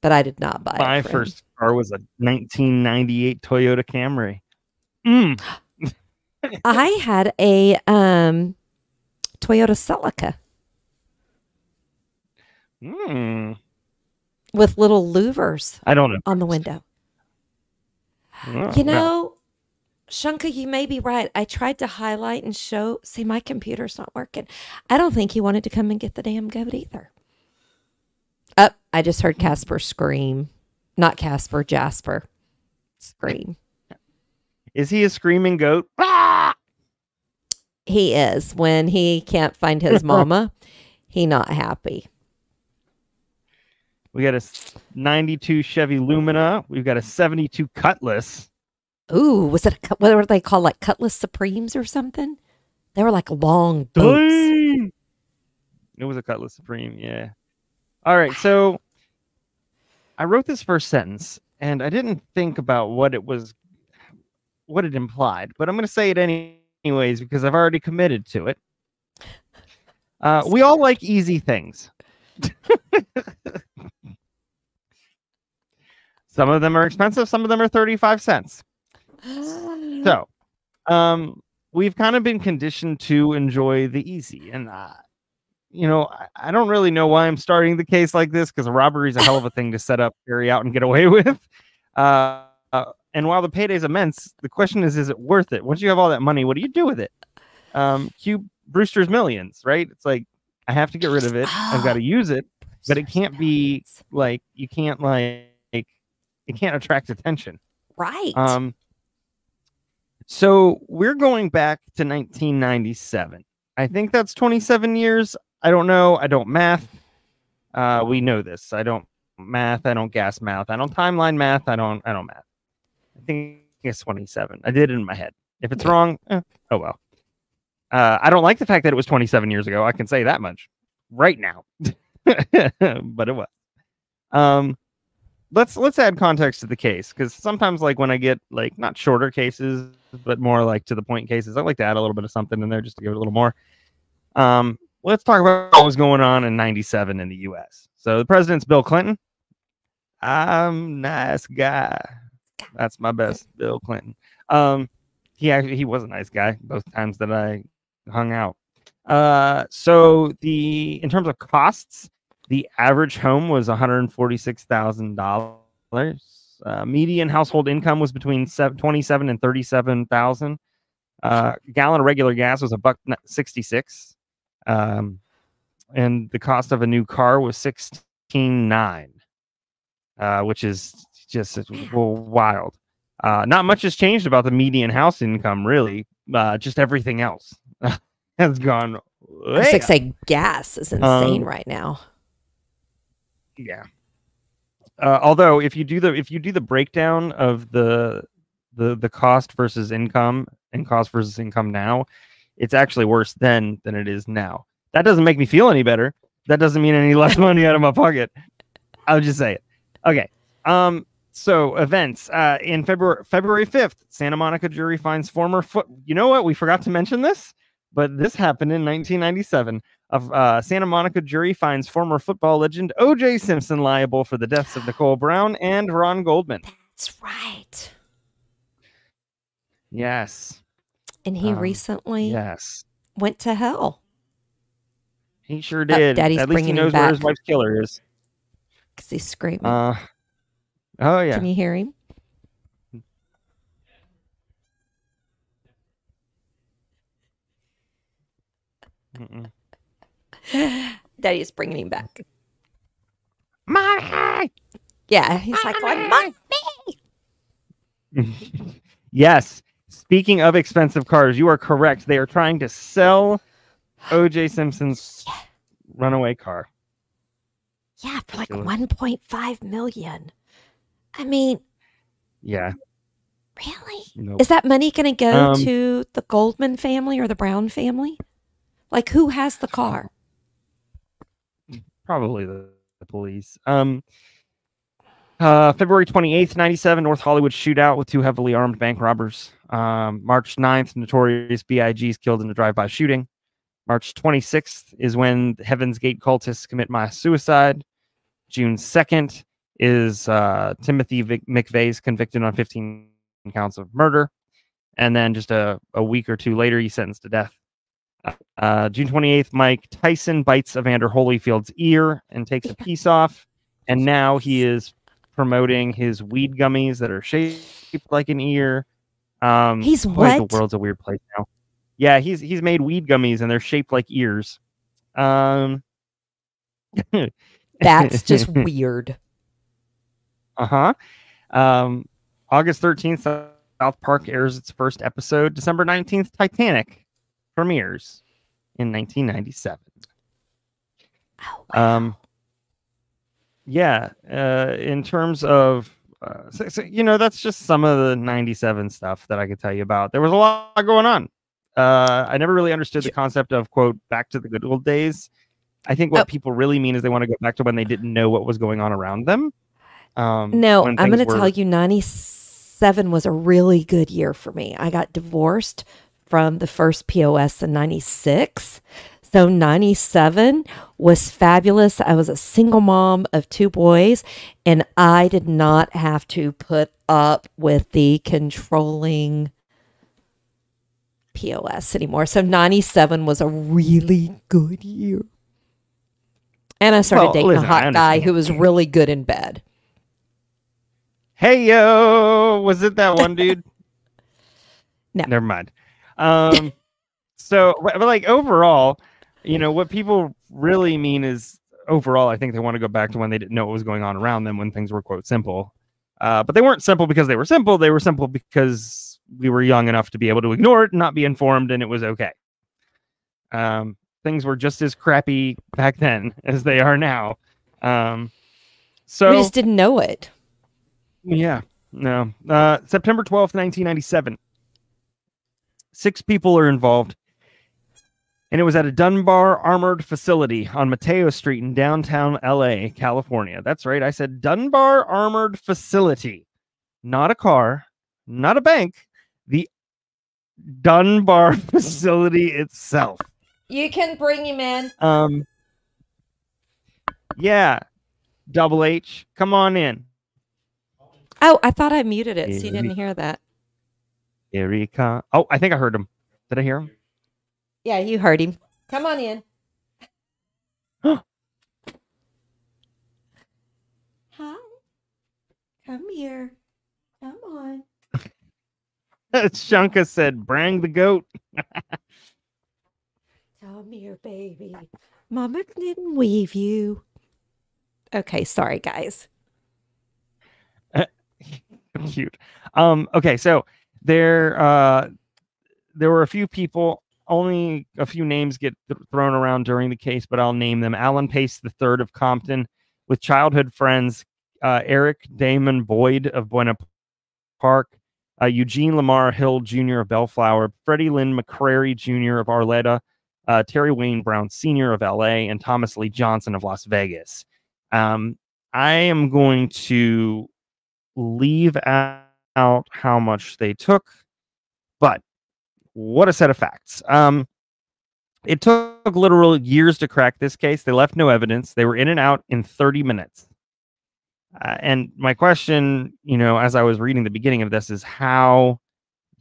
But I did not buy it. My for him. first car was a 1998 Toyota Camry. Mm. I had a um Toyota Celica Mm. with little louvers I don't know. on the window. Oh, You no. know, Shunka, you may be right. I tried to highlight and show. See, my computer's not working. I don't think he wanted to come and get the damn goat either. Up, I just heard Casper scream. Not Casper, Jasper. Scream. Is he a screaming goat? Ah! he is. When he can't find his mama, he not happy. We got a 92 Chevy Lumina. We've got a 72 Cutlass. Ooh, was it a, what were they called? Like Cutlass Supremes or something? They were like long boats. Dang! It was a Cutlass Supreme, yeah. All right, so I wrote this first sentence and I didn't think about what it was, what it implied, but I'm going to say it any- anyways because I've already committed to it. Uh, we all like easy things. some of them are expensive, some of them are 35 cents. So, um, we've kind of been conditioned to enjoy the easy, and uh, you know, I, I don't really know why I'm starting the case like this because a robbery is a hell of a thing to set up, carry out, and get away with. Uh, uh, and while the payday's immense, the question is, is it worth it? Once you have all that money, what do you do with it? Um, cue Brewster's Millions, right? It's like I have to get rid of it. I've got to use it, but it can't be like you can't like it can't attract attention. right. Um, so we're going back to 1997. I think that's 27 years. I don't know. I don't math. Uh, we know this. I don't math. I don't gas math. I don't timeline math. I don't. I don't math. I think it's 27. I did it in my head. If it's wrong, eh, oh well. Uh, I don't like the fact that it was 27 years ago. I can say that much right now, but it was. Um, let's let's add context to the case because sometimes like when I get like not shorter cases but more like to the point cases, I like to add a little bit of something in there just to give it a little more. Um, let's talk about what was going on in '97 in the U.S. So the president's Bill Clinton. I'm nice guy. That's my best, Bill Clinton. Um, he actually he was a nice guy both times that I hung out. Uh, so the in terms of costs, the average home was one hundred forty-six thousand dollars. Uh, median household income was between sev- twenty-seven and thirty-seven thousand. Uh, gallon of regular gas was a buck sixty-six, um, and the cost of a new car was sixteen nine, uh, which is just wild. Uh, not much has changed about the median house income, really. Uh, just everything else has gone. I was like, gas is insane Um, right now. Yeah. Uh, although if you do the if you do the breakdown of the the the cost versus income and cost versus income now, it's actually worse then than it is now. That doesn't make me feel any better. That doesn't mean any less money out of my pocket. I'll just say it. Okay. Um. So events. Uh. In February February fifth, Santa Monica jury finds former foot. You know what? We forgot to mention this, but this happened in 1997 of uh, Santa Monica jury finds former football legend O.J. Simpson liable for the deaths of Nicole Brown and Ron Goldman. That's right. Yes, And he Um, recently yes, went to hell he sure did. Daddy's At least he knows where his wife's killer is. because he's screaming. Uh, oh yeah. Can you hear him? Mm-mm. Daddy's bringing him back. Mommy! Yeah, he's like, "What, Mom?" yes. Speaking of expensive cars, you are correct. They are trying to sell O.J. Simpson's runaway car. Yeah, for like 1.5 million. I mean, Yeah. really? Nope. Is that money going to go Um, to the Goldman family or the Brown family? Like, who has the car? probably the, the police. Um, uh, February 28th, 97, North Hollywood shootout with two heavily armed bank robbers. Um, March 9th, Notorious B.I.G. is killed in a drive by shooting. March 26th is when the Heaven's Gate cultists commit mass suicide. June 2nd is uh, Timothy Vic- McVeigh's convicted on 15 counts of murder. And then just a, a week or two later, he's sentenced to death. Uh, June 28th, Mike Tyson bites Evander Holyfield's ear and takes a piece off. And now he is promoting his weed gummies that are shaped like an ear. Um, He's boy, what? The world's a weird place now. Yeah, he's he's made weed gummies and they're shaped like ears. Um, That's just weird. Uh huh. Um, August 13th, South Park airs its first episode. December 19th, Titanic premieres in 1997. Oh, wow. Um, yeah. Uh, in terms of, uh, so, so, you know, that's just some of the 97 stuff that I could tell you about. There was a lot going on. Uh, I never really understood the concept of, quote, back to the good old days. I think what Oh. people really mean is they want to go back to when they didn't know what was going on around them. Um, no, I'm going to were- tell you 97 was a really good year for me. I got divorced from the first POS in 96. So 97 was fabulous. I was a single mom of two boys, and I did not have to put up with the controlling POS anymore. So 97 was a really good year. And I started Well, dating listen, a hot guy who was really good in bed. Hey yo, was it that one dude? No. Never mind. Um so but like overall, you know, what people really mean is overall I think they want to go back to when they didn't know what was going on around them when things were quote simple. Uh, but they weren't simple because they were simple, they were simple because we were young enough to be able to ignore it, not be informed and it was okay. Um things were just as crappy back then as they are now. Um so we just didn't know it. Yeah, no. Uh, September 12th, 1997. Six people are involved. And it was at a Dunbar armored facility on Mateo Street in downtown LA, California. That's right. I said Dunbar armored facility, not a car, not a bank, the Dunbar facility itself. You can bring him in. Um, yeah, Double H, come on in. Oh, I thought I muted it, so you didn't hear that. He uh, comes. Oh, I think I heard him. Did I hear him? Yeah, you heard him. Come on in. Hi. Come here. Come on. Shunka said, "Bring the goat." Come here, baby. Mama didn't weave you. Okay, sorry, guys. Cute. Um. Okay. So there, uh, there were a few people. Only a few names get th- thrown around during the case, but I'll name them: Alan Pace the third of Compton, with childhood friends uh, Eric Damon Boyd of Buena Park, uh, Eugene Lamar Hill Jr. of Bellflower, Freddie Lynn McCrary Jr. of Arleta, uh, Terry Wayne Brown Sr. of LA, and Thomas Lee Johnson of Las Vegas. Um, I am going to leave out how much they took, but what a set of facts. Um, it took literal years to crack this case. They left no evidence. They were in and out in 30 minutes. Uh, and my question, you know, as I was reading the beginning of this, is how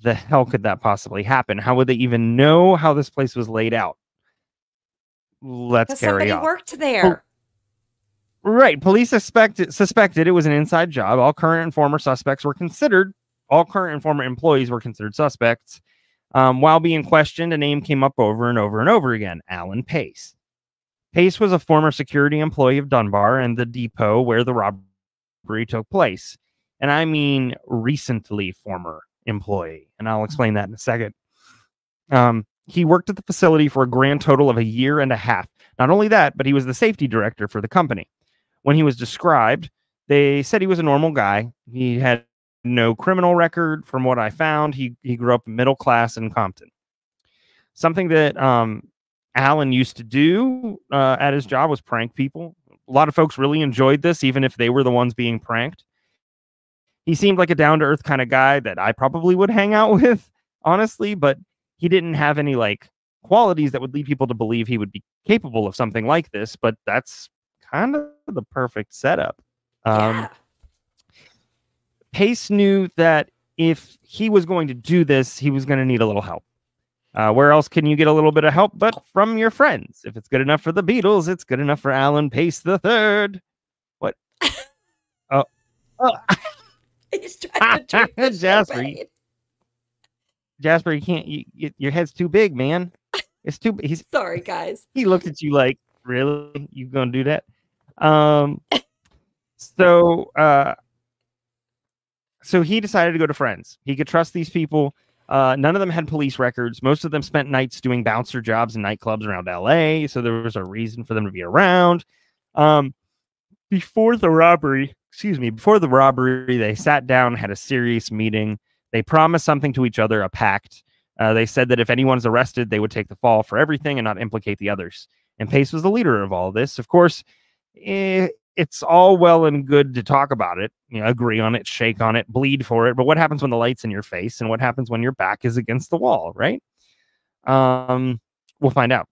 the hell could that possibly happen? How would they even know how this place was laid out? Let's carry somebody on. worked there. Right. Police suspected suspected it was an inside job. All current and former suspects were considered. All current and former employees were considered suspects. Um, while being questioned, a name came up over and over and over again: Alan Pace. Pace was a former security employee of Dunbar and the depot where the robbery took place, and I mean recently former employee. And I'll explain that in a second. Um, he worked at the facility for a grand total of a year and a half. Not only that, but he was the safety director for the company when he was described, they said he was a normal guy. He had no criminal record from what I found. He he grew up middle class in Compton. Something that um, Alan used to do uh, at his job was prank people. A lot of folks really enjoyed this, even if they were the ones being pranked. He seemed like a down to earth kind of guy that I probably would hang out with, honestly, but he didn't have any like qualities that would lead people to believe he would be capable of something like this. But that's kind of the perfect setup. Um, yeah. Pace knew that if he was going to do this, he was going to need a little help. Uh, where else can you get a little bit of help but from your friends? If it's good enough for the Beatles, it's good enough for Alan Pace the third. What? oh, oh, He's trying to drink Jasper, champagne. Jasper, you can't. You, you, your head's too big, man. It's too. He's Sorry, guys. he looked at you like, really? You gonna do that? Um so uh so he decided to go to friends. He could trust these people. Uh none of them had police records. Most of them spent nights doing bouncer jobs in nightclubs around LA, so there was a reason for them to be around. Um before the robbery, excuse me, before the robbery, they sat down, had a serious meeting. They promised something to each other, a pact. Uh, they said that if anyone's arrested, they would take the fall for everything and not implicate the others. And Pace was the leader of all this. Of course, eh, it's all well and good to talk about it, you know, agree on it, shake on it, bleed for it. But what happens when the light's in your face and what happens when your back is against the wall, right? Um, we'll find out.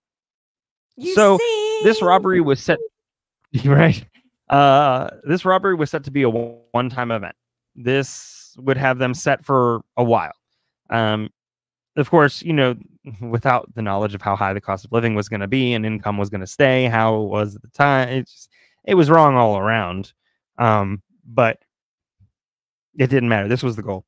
You So, see? This robbery was set, right? Uh, this robbery was set to be a one time event. This would have them set for a while. Um, of course, you know, without the knowledge of how high the cost of living was going to be and income was going to stay, how it was at the time, it just, it was wrong all around. Um, but it didn't matter. This was the goal.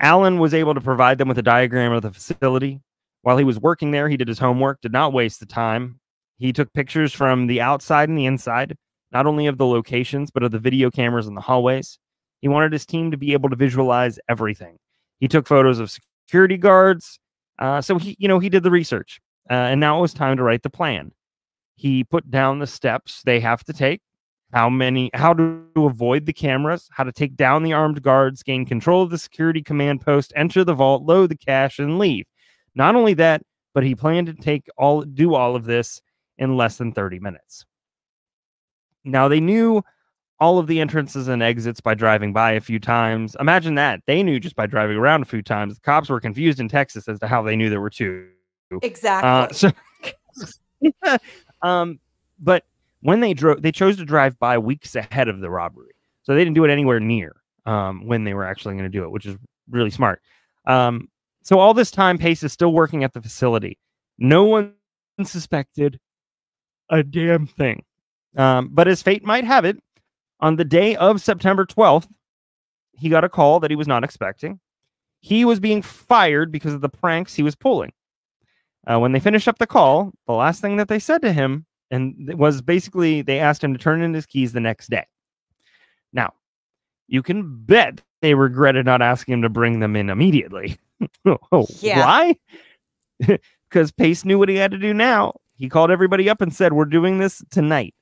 Allen was able to provide them with a diagram of the facility. While he was working there, he did his homework, did not waste the time. He took pictures from the outside and the inside, not only of the locations, but of the video cameras in the hallways. He wanted his team to be able to visualize everything. He took photos of security guards. Uh, so he, you know, he did the research, uh, and now it was time to write the plan. He put down the steps they have to take, how many, how to avoid the cameras, how to take down the armed guards, gain control of the security command post, enter the vault, load the cash, and leave. Not only that, but he planned to take all, do all of this in less than 30 minutes. Now they knew all of the entrances and exits by driving by a few times. Imagine that. They knew just by driving around a few times. The cops were confused in Texas as to how they knew there were two. Exactly. Uh, so, um, but when they drove, they chose to drive by weeks ahead of the robbery. So they didn't do it anywhere near um, when they were actually going to do it, which is really smart. Um, so all this time, Pace is still working at the facility. No one suspected a damn thing. Um, but as fate might have it, on the day of September 12th, he got a call that he was not expecting. He was being fired because of the pranks he was pulling. Uh, when they finished up the call, the last thing that they said to him and it was basically they asked him to turn in his keys the next day. Now, you can bet they regretted not asking him to bring them in immediately. oh, Why? Because Pace knew what he had to do now. He called everybody up and said, We're doing this tonight.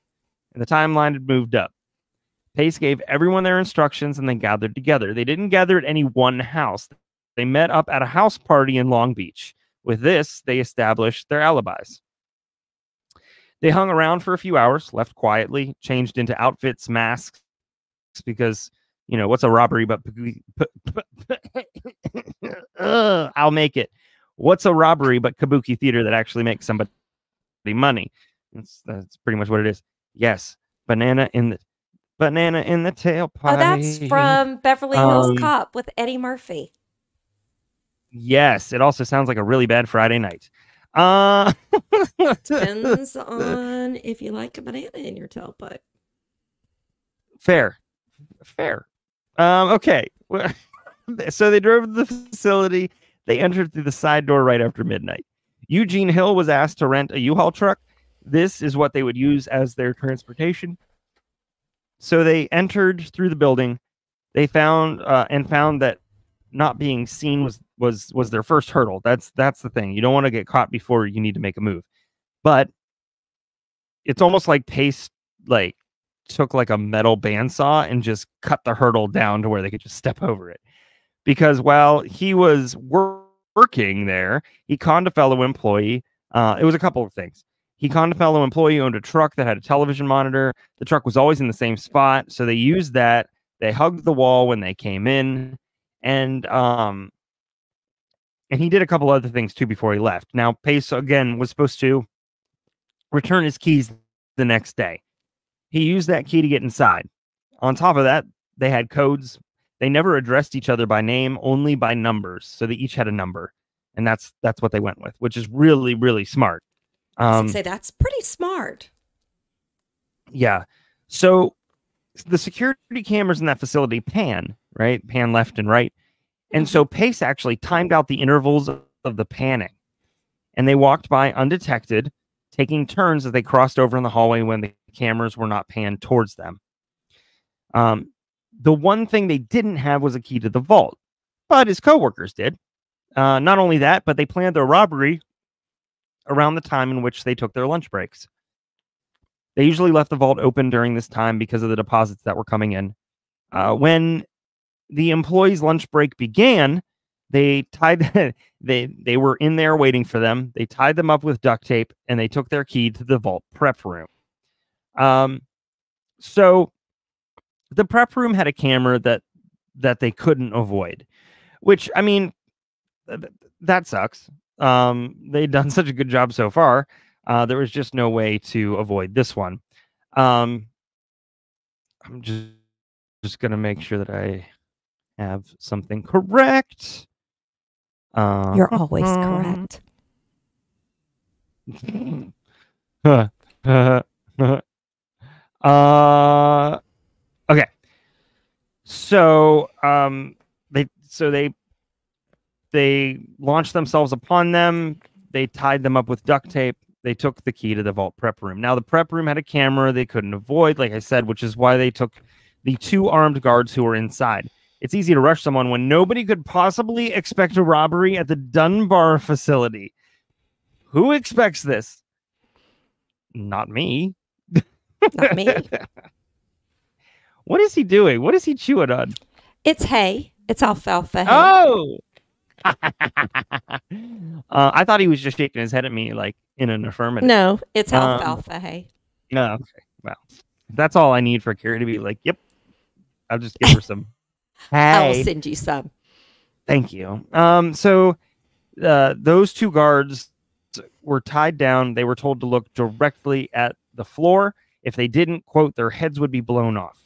And the timeline had moved up. Pace gave everyone their instructions and they gathered together. They didn't gather at any one house. They met up at a house party in Long Beach. With this, they established their alibis. They hung around for a few hours, left quietly, changed into outfits, masks, because, you know, what's a robbery but. I'll make it. What's a robbery but kabuki theater that actually makes somebody money? That's, that's pretty much what it is. Yes, banana in the banana in the tailpipe. Oh, that's from Beverly Hills Um, Cop with Eddie Murphy. Yes, it also sounds like a really bad Friday night. Uh Depends on if you like a banana in your tailpipe. fair, fair. Um, okay. So they drove to the facility. They entered through the side door right after midnight. Eugene Hill was asked to rent a U-Haul truck. This is what they would use as their transportation. So they entered through the building. They found uh, and found that not being seen was was was their first hurdle. That's that's the thing. You don't want to get caught before you need to make a move. But it's almost like Pace like took like a metal bandsaw and just cut the hurdle down to where they could just step over it. Because while he was wor- working there, he conned a fellow employee. Uh, it was a couple of things. He conned a fellow employee who owned a truck that had a television monitor. The truck was always in the same spot, so they used that. They hugged the wall when they came in, and um, and he did a couple other things too before he left. Now Pace again was supposed to return his keys the next day. He used that key to get inside. On top of that, they had codes. They never addressed each other by name, only by numbers. So they each had a number, and that's that's what they went with, which is really really smart. I Um, say that's pretty smart. yeah. So the security cameras in that facility pan, right? Pan left and right. And so Pace actually timed out the intervals of, of the panning. And they walked by undetected, taking turns as they crossed over in the hallway when the cameras were not panned towards them. Um, the one thing they didn't have was a key to the vault, but his coworkers did. Uh, not only that, but they planned their robbery around the time in which they took their lunch breaks. They usually left the vault open during this time because of the deposits that were coming in. Uh, when the employees' lunch break began, they tied they they were in there waiting for them. They tied them up with duct tape and they took their key to the vault prep room. Um, so the prep room had a camera that that they couldn't avoid, which I mean, th- th- that sucks. Um, they'd done such a good job so far. Uh, there was just no way to avoid this one. Um, I'm just just gonna make sure that I have something correct. Uh, You're always correct. uh, okay. So, um, they so they they launched themselves upon them. They tied them up with duct tape. They took the key to the vault prep room. Now, the prep room had a camera they couldn't avoid, like I said, which is why they took the two armed guards who were inside. It's easy to rush someone when nobody could possibly expect a robbery at the Dunbar facility. Who expects this? Not me. Not me. What is he doing? What is he chewing on? It's hay. It's alfalfa hay. Oh. uh, I thought he was just shaking his head at me like in an affirmative. no, it's Um, alfalfa hay. No, okay. Well, that's all I need for Carrie to be like, yep. I'll just give her some. I will send you some. thank you. Um, so uh, those two guards were tied down. They were told to look directly at the floor. If they didn't, quote, their heads would be blown off.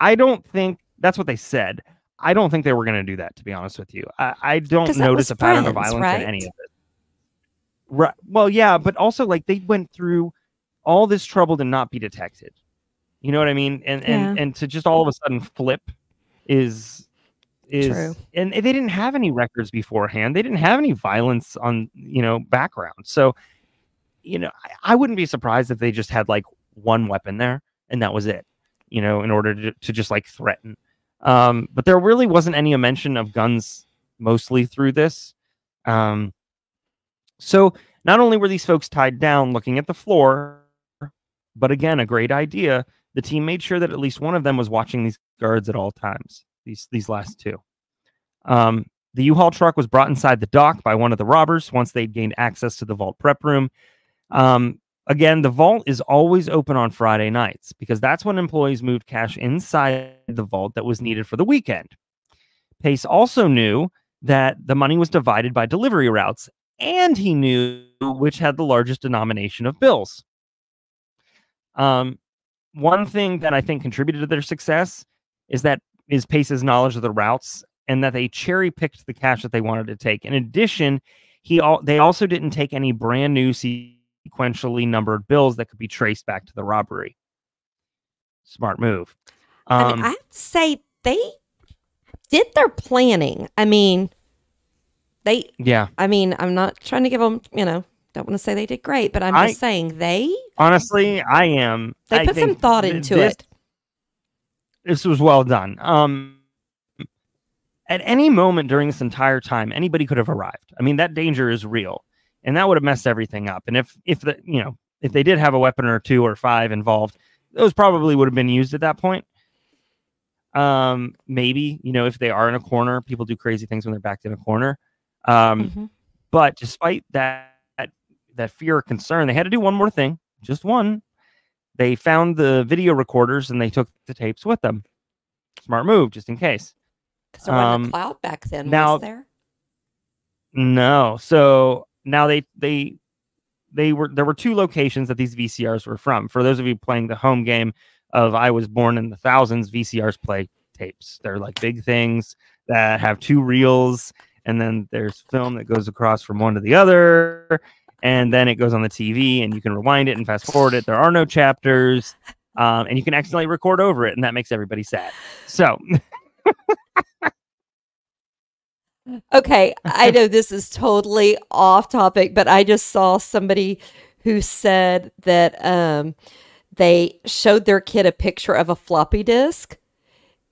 I don't think that's what they said. I don't think they were going to do that, to be honest with you. I, I don't notice a pattern of violence right? in any of it. Right. Well, yeah, but also like they went through all this trouble to not be detected. You know what I mean? And and and to just all of a sudden flip is is True. and they didn't have any records beforehand. They didn't have any violence on you know background. So you know I, I wouldn't be surprised if they just had like one weapon there and that was it. You know, in order to to just like threaten. Um, but there really wasn't any mention of guns mostly through this. Um, so not only were these folks tied down looking at the floor, but again, a great idea. The team made sure that at least one of them was watching these guards at all times. These these last two. Um, the U-Haul truck was brought inside the dock by one of the robbers once they'd gained access to the vault prep room. Um, again, the vault is always open on Friday nights because that's when employees moved cash inside the vault that was needed for the weekend. Pace also knew that the money was divided by delivery routes, and he knew which had the largest denomination of bills. Um, one thing that I think contributed to their success is that is Pace's knowledge of the routes and that they cherry picked the cash that they wanted to take. In addition, he all they also didn't take any brand new sequentially numbered bills that could be traced back to the robbery. Smart move. Um, I mean, I have to say they did their planning. I mean, they. yeah, I mean, I'm not trying to give them. You know, don't want to say they did great, but I'm I- just saying they honestly, I am. they I put some thought th- into this- it. this was well done. Um, at any moment during this entire time, anybody could have arrived. I mean, that danger is real, and that would have messed everything up. And if if the you know if they did have a weapon or two or five involved, those probably would have been used at that point. Um, maybe you know if they are in a corner, people do crazy things when they're backed in a corner. Um, Mhm. but despite that that fear or concern, they had to do one more thing, just one. They found the video recorders and they took the tapes with them. Smart move, just in case. Because there wasn't um, a cloud back then, now- was there? No. So now they they they were there were two locations that these VCRs were from. For those of you playing the home game of I was born in the thousands, VCRs play tapes. They're like big things that have two reels, and then there's film that goes across from one to the other, and then it goes on the TV, and you can rewind it and fast forward it. There are no chapters, um, and you can accidentally record over it, and that makes everybody sad. So Okay, I know this is totally off topic, but I just saw somebody who said that um, they showed their kid a picture of a floppy disk,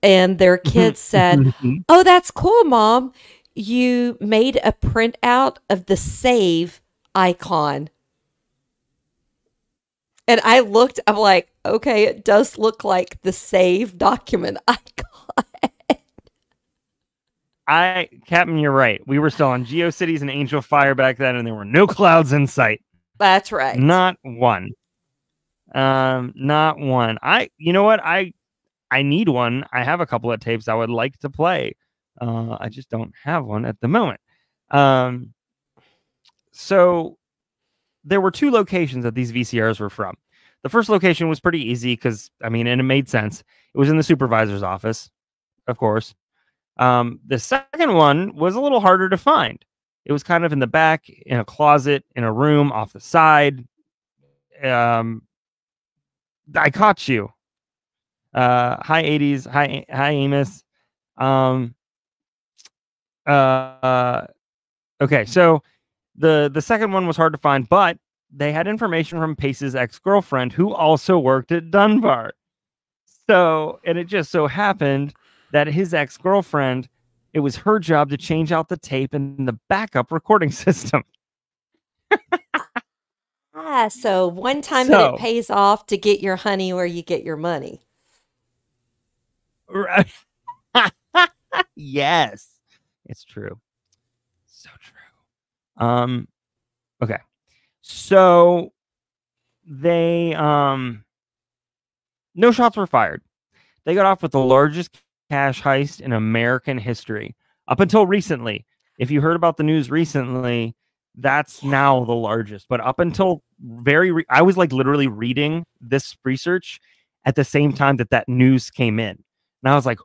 and their kid said, "Oh, that's cool, mom. You made a printout of the save icon." And I looked, I'm like, okay, it does look like the save document icon. I, Captain, you're right. We were still on GeoCities and Angelfire back then, and there were no clouds in sight. That's right. Not one. Um, not one. I, you know what? I, I need one. I have a couple of tapes I would like to play. Uh, I just don't have one at the moment. Um, so there were two locations that these VCRs were from. The first location was pretty easy because I mean, and it made sense. It was in the supervisor's office, of course. Um, the second one was a little harder to find. It was kind of in the back, in a closet, in a room, off the side. Um, I caught you. Uh, hi 80s. Hi, hi Amos. Um, uh, okay, so the the second one was hard to find, but they had information from Pace's ex girlfriend who also worked at Dunbar. So, and it just so happened that his ex girlfriend, it was her job to change out the tape in the backup recording system. Ah, so one time So- that it pays off to get your honey where you get your money. Right. yes, it's true. So true. Um, okay. So they um no shots were fired. They got off with the largest cash heist in American history. Up until recently, if you heard about the news recently, that's now the largest. But up until very, re- I was like literally reading this research at the same time that that news came in, and I was like,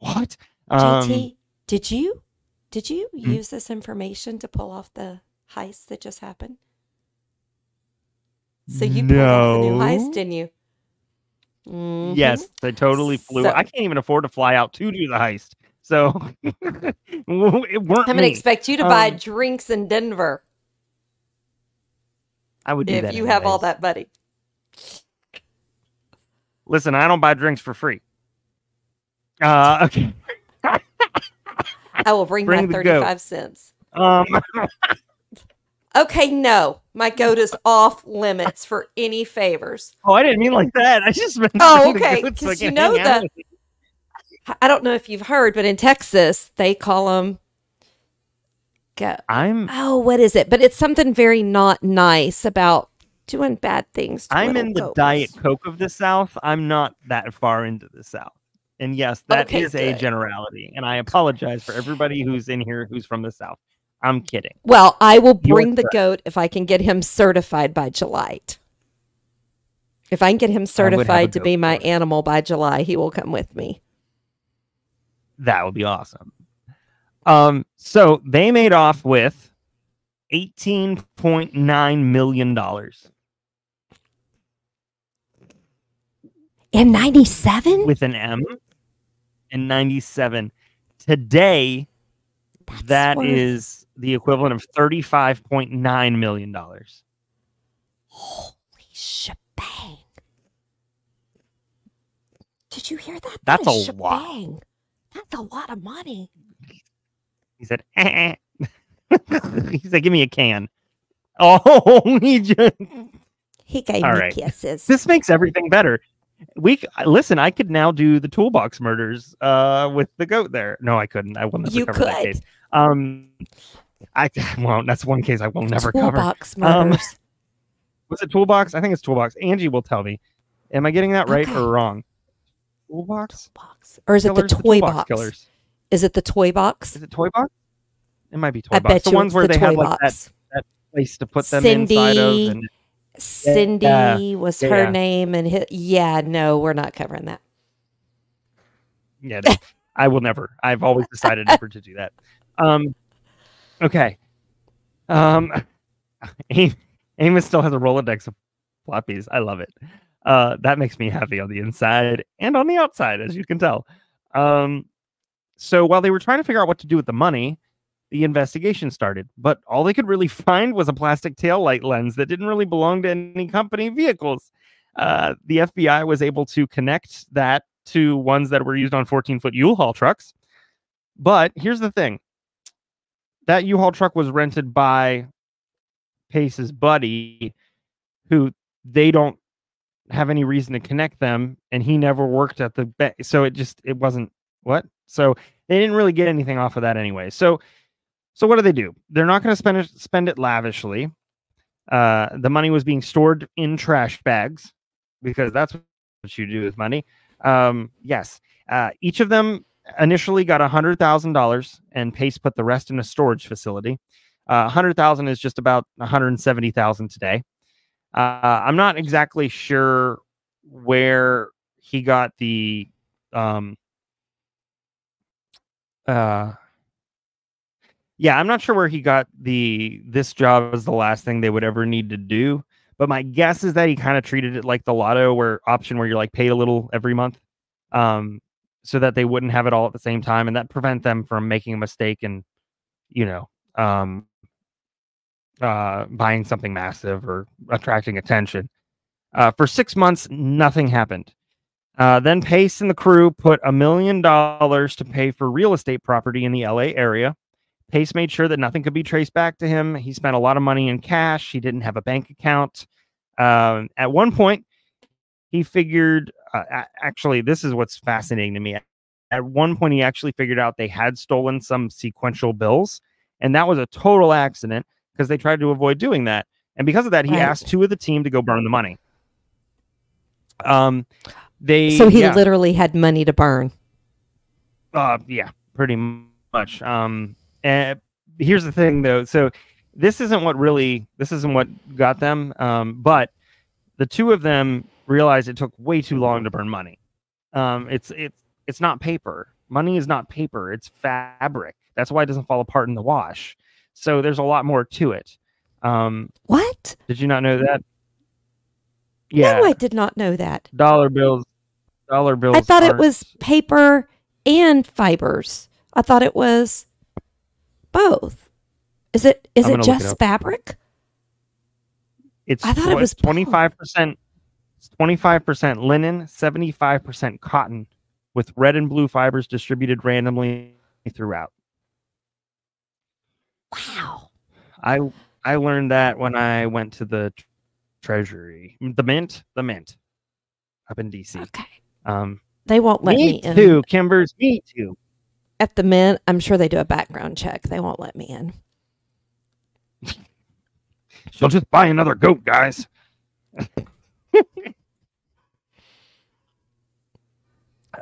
"What?" Um, JT, did you did you Hmm? use this information to pull off the heist that just happened? So you pulled off the new heist, didn't you? Mhm. Yes, they totally flew. So- I can't even afford to fly out to do the heist. So it weren't I'm gonna expect you to buy Um, drinks in Denver I would do if that you have all that money. Listen, I don't buy drinks for free. Uh, okay. I will bring, Bring my the goat. 35 cents. Um, Okay, no. My goat is off limits for any favors. oh, I didn't mean like that. I just meant. Oh, okay, so you know the- I- don't know if you've heard, but in Texas, they call them go. I'm Oh, what is it? But it's something very not nice about doing bad things. To I'm in the goats. Diet Coke of the South. I'm not that far into the South. And yes, that is Okay, a good. generality. And I apologize for everybody who's in here who's from the South. I'm kidding. Well, I will You're bring the correct. goat if I can get him certified by July. If I can get him certified to be my animal by July, he will come with me. That would be awesome. Um, so they made off with eighteen point nine million dollars In 97? with an M in ninety seven. Today, that is the equivalent of thirty five point nine million dollars. Holy shebang. Did you hear that? That's That a lot. That's a lot of money. He said, eh, eh. he said, give me a can. Oh, he just He gave All me right. kisses. this makes everything better. We listen. I could now do the toolbox murders uh, with the goat there. No, I couldn't. I will never You cover that could. case. Um, I won't. That's one case I will never cover. Toolbox Um, murders. Was it toolbox? I think it's toolbox. Angie will tell me. Am I getting that right Okay. or wrong? Toolbox. box. Or is it the toy toolbox box? Killers. Is it the toy box? Is it toy box? It might be toy I box. bet the you ones where the they had like that box. place to put them inside of. Cindy. And Cindy was her yeah. name, and hi yeah, no, we're not covering that. Yeah, no, I will never. I've always decided never to do that. Um, okay. Um, Am- Amos still has a Rolodex of floppies. I love it. Uh, that makes me happy on the inside and on the outside, as you can tell. Um, so while they were trying to figure out what to do with the money, the investigation started. But all they could really find was a plastic taillight lens that didn't really belong to any company vehicles. Uh, the FBI was able to connect that to ones that were used on 14 foot U-Haul trucks. But here's the thing that U-Haul truck was rented by Pace's buddy, who they don't have any reason to connect them, and he never worked at the ba- so it just it wasn't what so they didn't really get anything off of that anyway. So so what do they do? They're not going to spend it spend it lavishly. Uh, the money was being stored in trash bags because that's what you do with money. Um, yes, uh, each of them initially got a hundred thousand dollars, and Pace put the rest in a storage facility. Hundred thousand is just about one hundred and seventy thousand today. Uh, I'm not exactly sure where he got the um, uh yeah, I'm not sure where he got the this job was the last thing they would ever need to do, but my guess is that he kind of treated it like the lotto where option where you're like paid a little every month. Um so that they wouldn't have it all at the same time and that prevent them from making a mistake and you know um uh buying something massive or attracting attention. Uh for 6 months nothing happened. Uh, then Pace and the crew put a million dollars to pay for real estate property in the LA area. Pace made sure that nothing could be traced back to him. He spent a lot of money in cash. He didn't have a bank account. Um, at one point, he figured, uh, actually, this is what's fascinating to me. At one point, he actually figured out they had stolen some sequential bills, and that was a total accident because they tried to avoid doing that. And because of that, he Right. asked two of the team to go burn the money. Um, they So he yeah. literally had money to burn. Uh, yeah, pretty much. Um, and here's the thing, though. So this isn't what really this isn't what got them. Um, but the two of them realized it took way too long to burn money. Um, it's it's it's not paper. Money is not paper. It's fabric. That's why it doesn't fall apart in the wash. So there's a lot more to it. Um, What? did you not know that? Yeah, No, I did not know that. dollar bills. Dollar bills. I thought it was paper and fibers. I thought it was both. Is it is it gonna it just fabric? It's I thought it was twenty five percent. Twenty five percent linen, seventy five percent cotton, with red and blue fibers distributed randomly throughout. Wow. I I learned that when I went to the treasury, the mint, the mint, up in DC. Okay. Um, They won't let me, me in. too, Kimbers. Me too. At the mint, I'm sure they do a background check. They won't let me in. She'll just buy another goat, guys.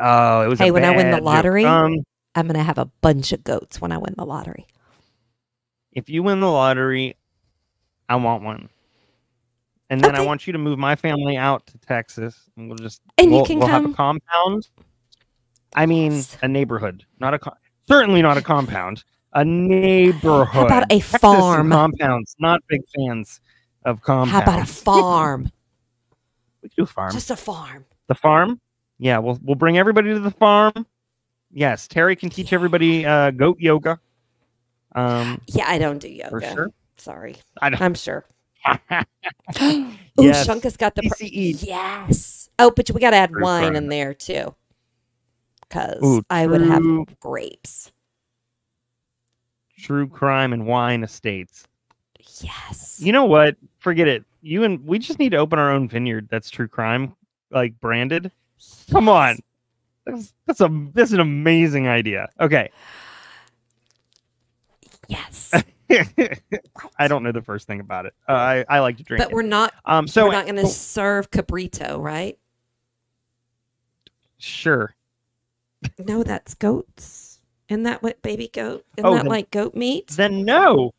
oh, it was. a Hey, when I win the lottery- um, I'm gonna have a bunch of goats when I win the lottery. if you win the lottery, I want one. And then I want you to move my family out to Texas, and we'll just And you we'll, can we'll have come- a compound. I mean, Yes. a neighborhood, not a co- certainly not a compound, a neighborhood. about a Texas farm? compounds? Not big fans of compounds. How about a farm? we could do a farm. Just a farm. the farm. Yeah, we'll we'll bring everybody to the farm. Yes, Terry can teach everybody uh, goat yoga. Um, Yeah, I don't do yoga. for sure. Sorry. I don't. I'm sure. Ooh, Yes. Shunka's got the. Pr- yes. Oh, but we got to add wine in there too. Because I would have grapes. True crime and wine estates. Yes. You know what? Forget it. You and we just need to open our own vineyard. That's true crime, like branded. Come on, that's, that's a that's an amazing idea. Okay, Yes. I don't know the first thing about it. Uh, I I like to drink. but it. we're not. um. So we're not going to serve cabrito, right? sure. No, that's goats. Isn't that what baby goat? Isn't Oh, that then- like goat meat? Then no.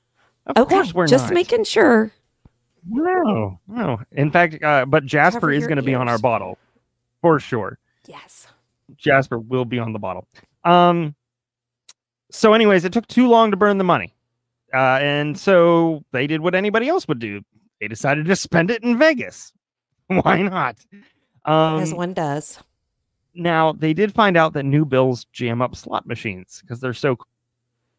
Of okay, course we're not. just not. making sure. No, no. In fact, uh, but Jasper Cover is going to be on our bottle for sure. Yes. Jasper will be on the bottle. Um. So, anyways, it took too long to burn the money, uh, and so they did what anybody else would do. They decided to spend it in Vegas. Why not? As Um, one does. now they did find out that new bills jam up slot machines because they're so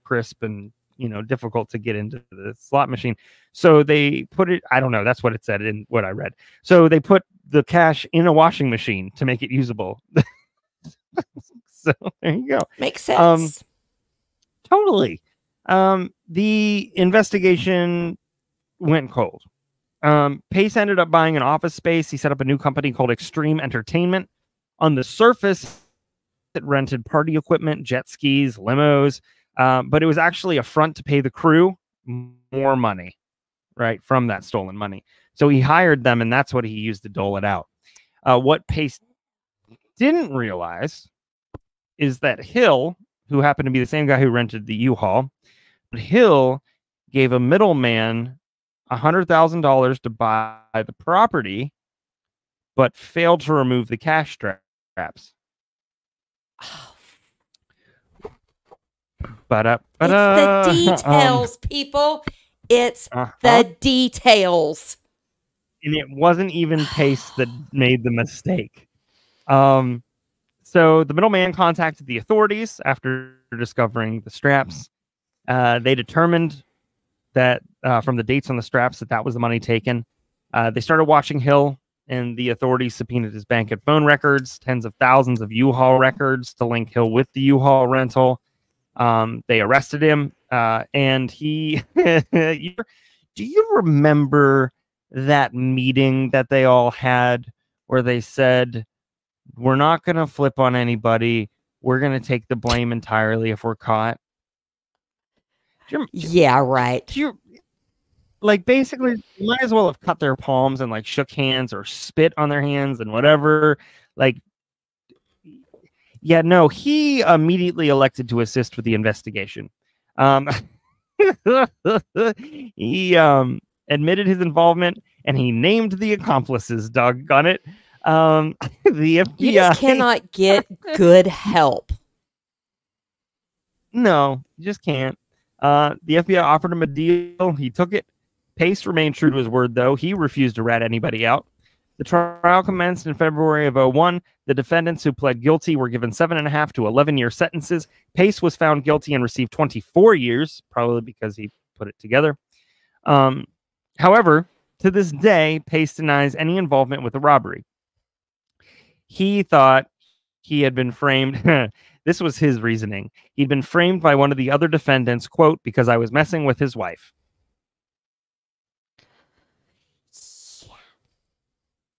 crisp and you know difficult to get into the slot machine so they put it i don't know that's what it said in what i read so they put the cash in a washing machine to make it usable. So there you go. Makes sense. um, totally. Um the investigation went cold. Um pace ended up buying an office space. He set up a new company called extreme entertainment. On the surface it rented party equipment jet skis limos um, but it was actually a front to pay the crew more money right from that stolen money. So he hired them and that's what he used to dole it out. Uh, what pace didn't realize is that hill who happened to be the same guy who rented the u-haul but hill gave a middleman $100000 to buy the property but failed to remove the cash stra- straps. Oh, but up, It's the details, people. It's uh-huh. the details. and it wasn't even Pace that made the mistake. Um, so the middleman contacted the authorities after discovering the straps. Uh, they determined that uh, from the dates on the straps that that was the money taken. Uh, they started watching Hill, and the authorities subpoenaed his bank and phone records, tens of thousands of U-Haul records to link Hill with the U-Haul rental. Um, they arrested him, uh, and he. do you remember that meeting that they all had where they said, "We're not going to flip on anybody. We're going to take the blame entirely if we're caught." Do you, Yeah, right. you like basically you might as well have cut their palms and like shook hands or spit on their hands and whatever like yeah no he immediately elected to assist with the investigation um he um admitted his involvement and he named the accomplices doggone it um the fbi You just cannot get good help. No, you just can't. Uh, the FBI offered him a deal. He took it. Pace remained true to his word, though. He refused to rat anybody out. The trial commenced in February of 01. The defendants who pled guilty were given seven and a half to 11 year sentences. Pace was found guilty and received 24 years, probably because he put it together. Um, however, to this day, Pace denies any involvement with the robbery. He thought he had been framed. this was his reasoning. He'd been framed by one of the other defendants, quote, because I was messing with his wife.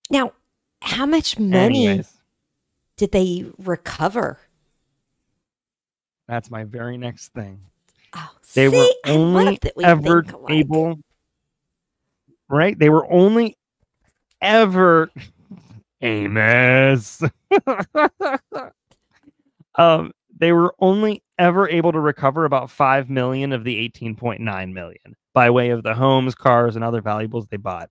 Now, how much money Anyways, did they recover? that's my very next thing. Oh, They were see, love only that we ever able, right? They were only ever Amos. um, they were only ever able to recover about five million of the 18.9 million by way of the homes, cars, and other valuables they bought.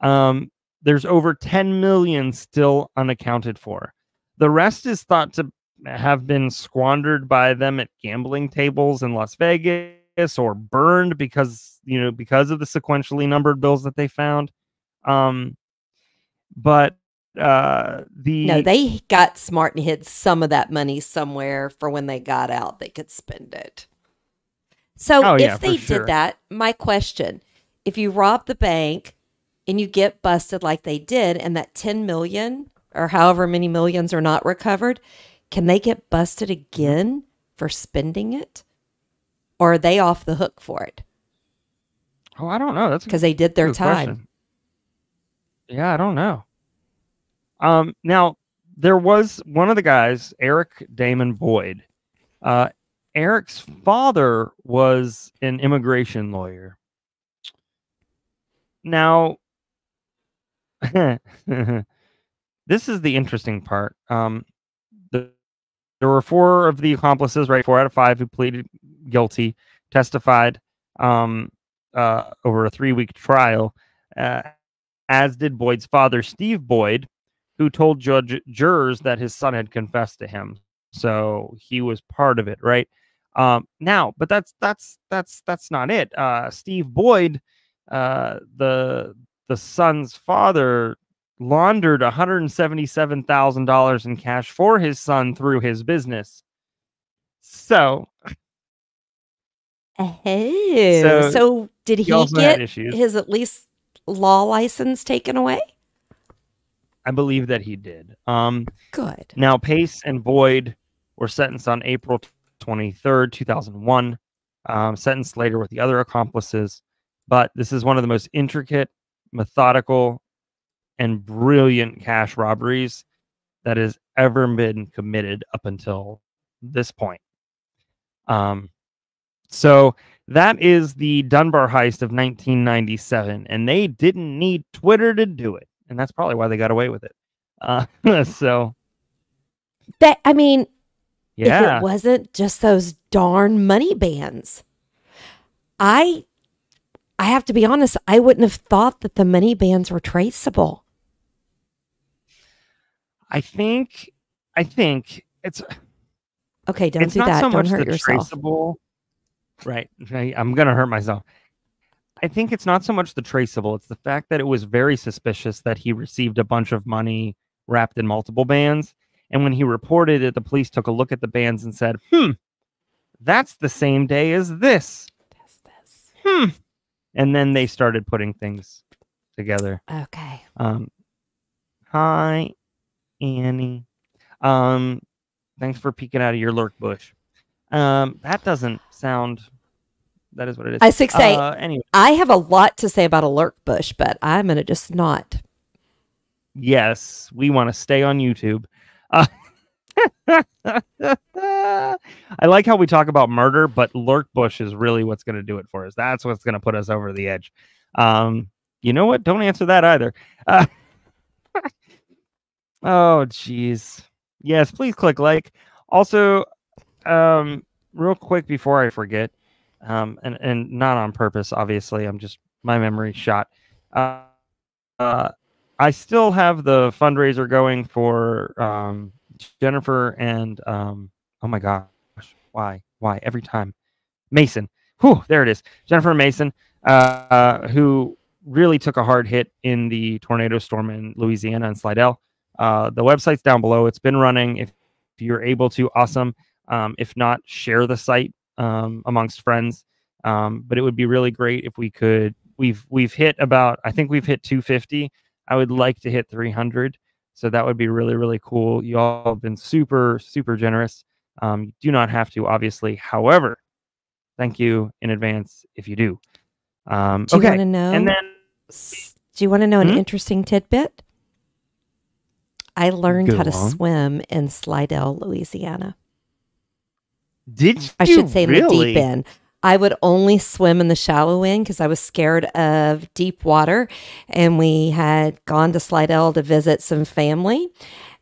Um, there's over 10 million still unaccounted for. The rest is thought to have been squandered by them at gambling tables in Las Vegas or burned because you know because of the sequentially numbered bills that they found. Um, but uh, the No, they got smart and hid some of that money somewhere for when they got out, they could spend it. So Oh, if yeah, they sure. did that, my question if you rob the bank and you get busted like they did, and that 10 million or however many millions are not recovered, can they get busted again for spending it? Or are they off the hook for it oh, I don't know. That's because they did their time? question. Yeah, I don't know. Um, now there was one of the guys, Eric Damon Boyd. Uh, Eric's father was an immigration lawyer. Now, this is the interesting part. Um, the, there were four of the accomplices, right? Four out of five who pleaded guilty, testified um, uh, over a three week trial, uh, as did Boyd's father, Steve Boyd, who told judge jurors that his son had confessed to him. So he was part of it, right? Um, now, but that's that's that's that's not it. Uh, Steve Boyd, uh, the the son's father, laundered one hundred and seventy seven thousand dollars in cash for his son through his business. So Oh, So, so, did he he get his at least law license taken away? I believe that he did. Um, Good. Now, Pace and Boyd were sentenced on April 23rd, 2001, um, sentenced later with the other accomplices. But this is one of the most intricate, methodical, and brilliant cash robberies that has ever been committed up until this point. Um, so that is the Dunbar heist of 1997, and they didn't need Twitter to do it, and that's probably why they got away with it. Uh, so That I mean, if yeah, it wasn't just those darn money bands, I I have to be honest, I wouldn't have thought that the money bands were traceable. I think I think it's Okay, don't it's do not that. so don't much hurt the yourself. traceable. Right. I, I'm gonna hurt myself. I think it's not so much the traceable; it's the fact that it was very suspicious that he received a bunch of money wrapped in multiple bands. And when he reported it, the police took a look at the bands and said, "Hmm, that's the same day as this." This, this. Hmm. And then they started putting things together. Okay. Um, hi, Annie. Um, thanks for peeking out of your lurk bush. Um, that doesn't sound. That is what it is. I gonna say Uh, anyway, I have a lot to say about a lurk bush, but I'm gonna just not. yes, we want to stay on YouTube. Uh, I like how we talk about murder, but lurk bush is really what's going to do it for us. That's what's going to put us over the edge. Um, you know what? Don't answer that either. Uh, oh, jeez. Yes, please click like. Also, um, real quick before I forget, um, and and not on purpose, obviously. I'm just my memory shot. Uh, uh, I still have the fundraiser going for um, Jennifer and um, oh my gosh, why, why every time Mason. Whew, there it is, Jennifer Mason, uh, who really took a hard hit in the tornado storm in Louisiana and Slidell. Uh, the website's down below. It's been running. If, if you're able to, awesome. Um, if not, share the site um, amongst friends. Um, but it would be really great if we could. We've we've hit about. I think we've hit 250. I would like to hit 300. So that would be really really cool. You all have been super super generous. Um, you do not have to, obviously. However, thank you in advance if you do. Um, Do you okay, want to know? and then do you want to know an Hmm? interesting tidbit? I learned Go how to on. swim in Slidell, Louisiana. did you I should say in the deep end. I would only swim in the shallow end because I was scared of deep water. And we had gone to Slidell to visit some family.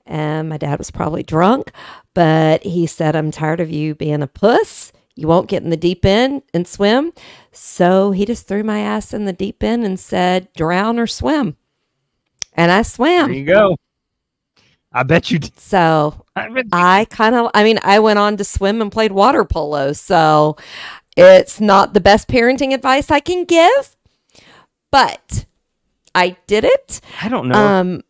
And my dad was probably drunk, but he said, I'm tired of you being a puss. You won't get in the deep end and swim. So he just threw my ass in the deep end and said, drown or swim. And I swam. There you go. I bet you did. So I I kind of, I mean, I went on to swim and played water polo. So it's not the best parenting advice I can give, but I did it. I don't know. Um,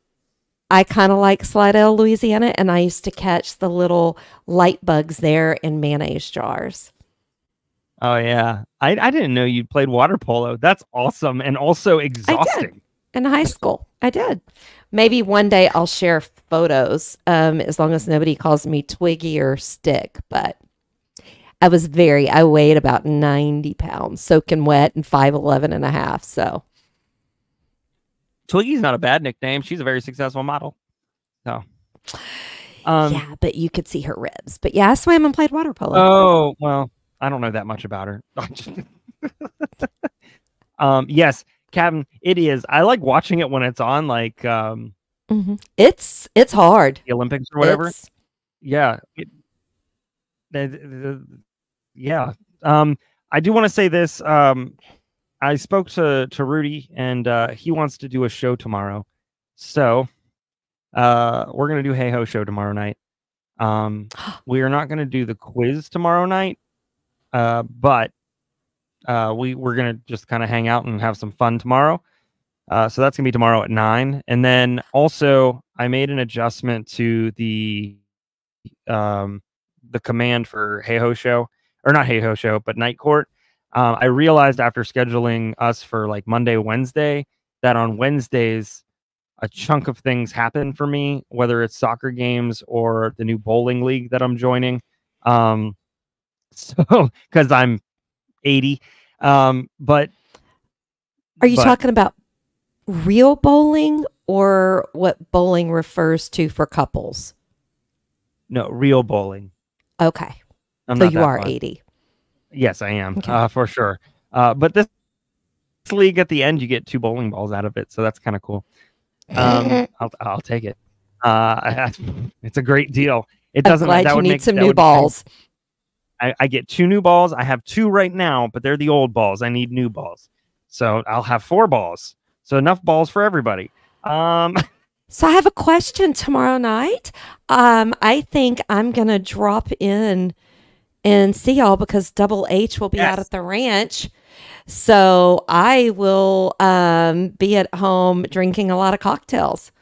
I kind of like Slidell, Louisiana, and I used to catch the little light bugs there in mayonnaise jars. oh yeah, I I didn't know you played water polo. That's awesome and also exhausting. in high school. I did. Maybe one day I'll share photos, um, as long as nobody calls me Twiggy or Stick. But I was very, I weighed about 90 pounds, soaking wet and 5'11 and a half. So Twiggy's not a bad nickname. She's a very successful model. So, um, yeah, but you could see her ribs. But yeah, I swam and played water polo. oh well, I don't know that much about her. um, yes, Captain, it is. I like watching it when it's on, like um, Mhm. It's, it's hard. the Olympics or whatever. It's- yeah it, the- the- yeah. Um i do want to say this um i spoke to to rudy and uh he wants to do a show tomorrow. So uh we're gonna do hey ho show tomorrow night. Um we are not gonna do the quiz tomorrow night uh but uh we we're gonna just kind of hang out and have some fun tomorrow. Uh so that's gonna be tomorrow at nine. And then also i made an adjustment to the um, the command for Hey Ho Show, or not Hey Ho Show, but Night Court. Um, I realized after scheduling us for like Monday, Wednesday, that on Wednesdays, a chunk of things happen for me, whether it's soccer games or the new bowling league that I'm joining. Um, so, because I'm 80. Um, but Are you but- talking about real bowling or what bowling refers to for couples? no real bowling? Okay. I'm so you are fun. 80. Yes, I am Okay. uh, for sure. Uh, but this, this league at the end, you get two bowling balls out of it, so that's kind of cool. Um, I'll I'll take it. Uh, it's a great deal. It I'm doesn't. glad that you need make, some new balls. I, I get two new balls. I have two right now, but they're the old balls. I need new balls, so I'll have four balls. So enough balls for everybody. Um, So I have a question tomorrow night. Um, I think I'm gonna drop in and see y'all because Double H will be out at the ranch. So I will um, be at home drinking a lot of cocktails.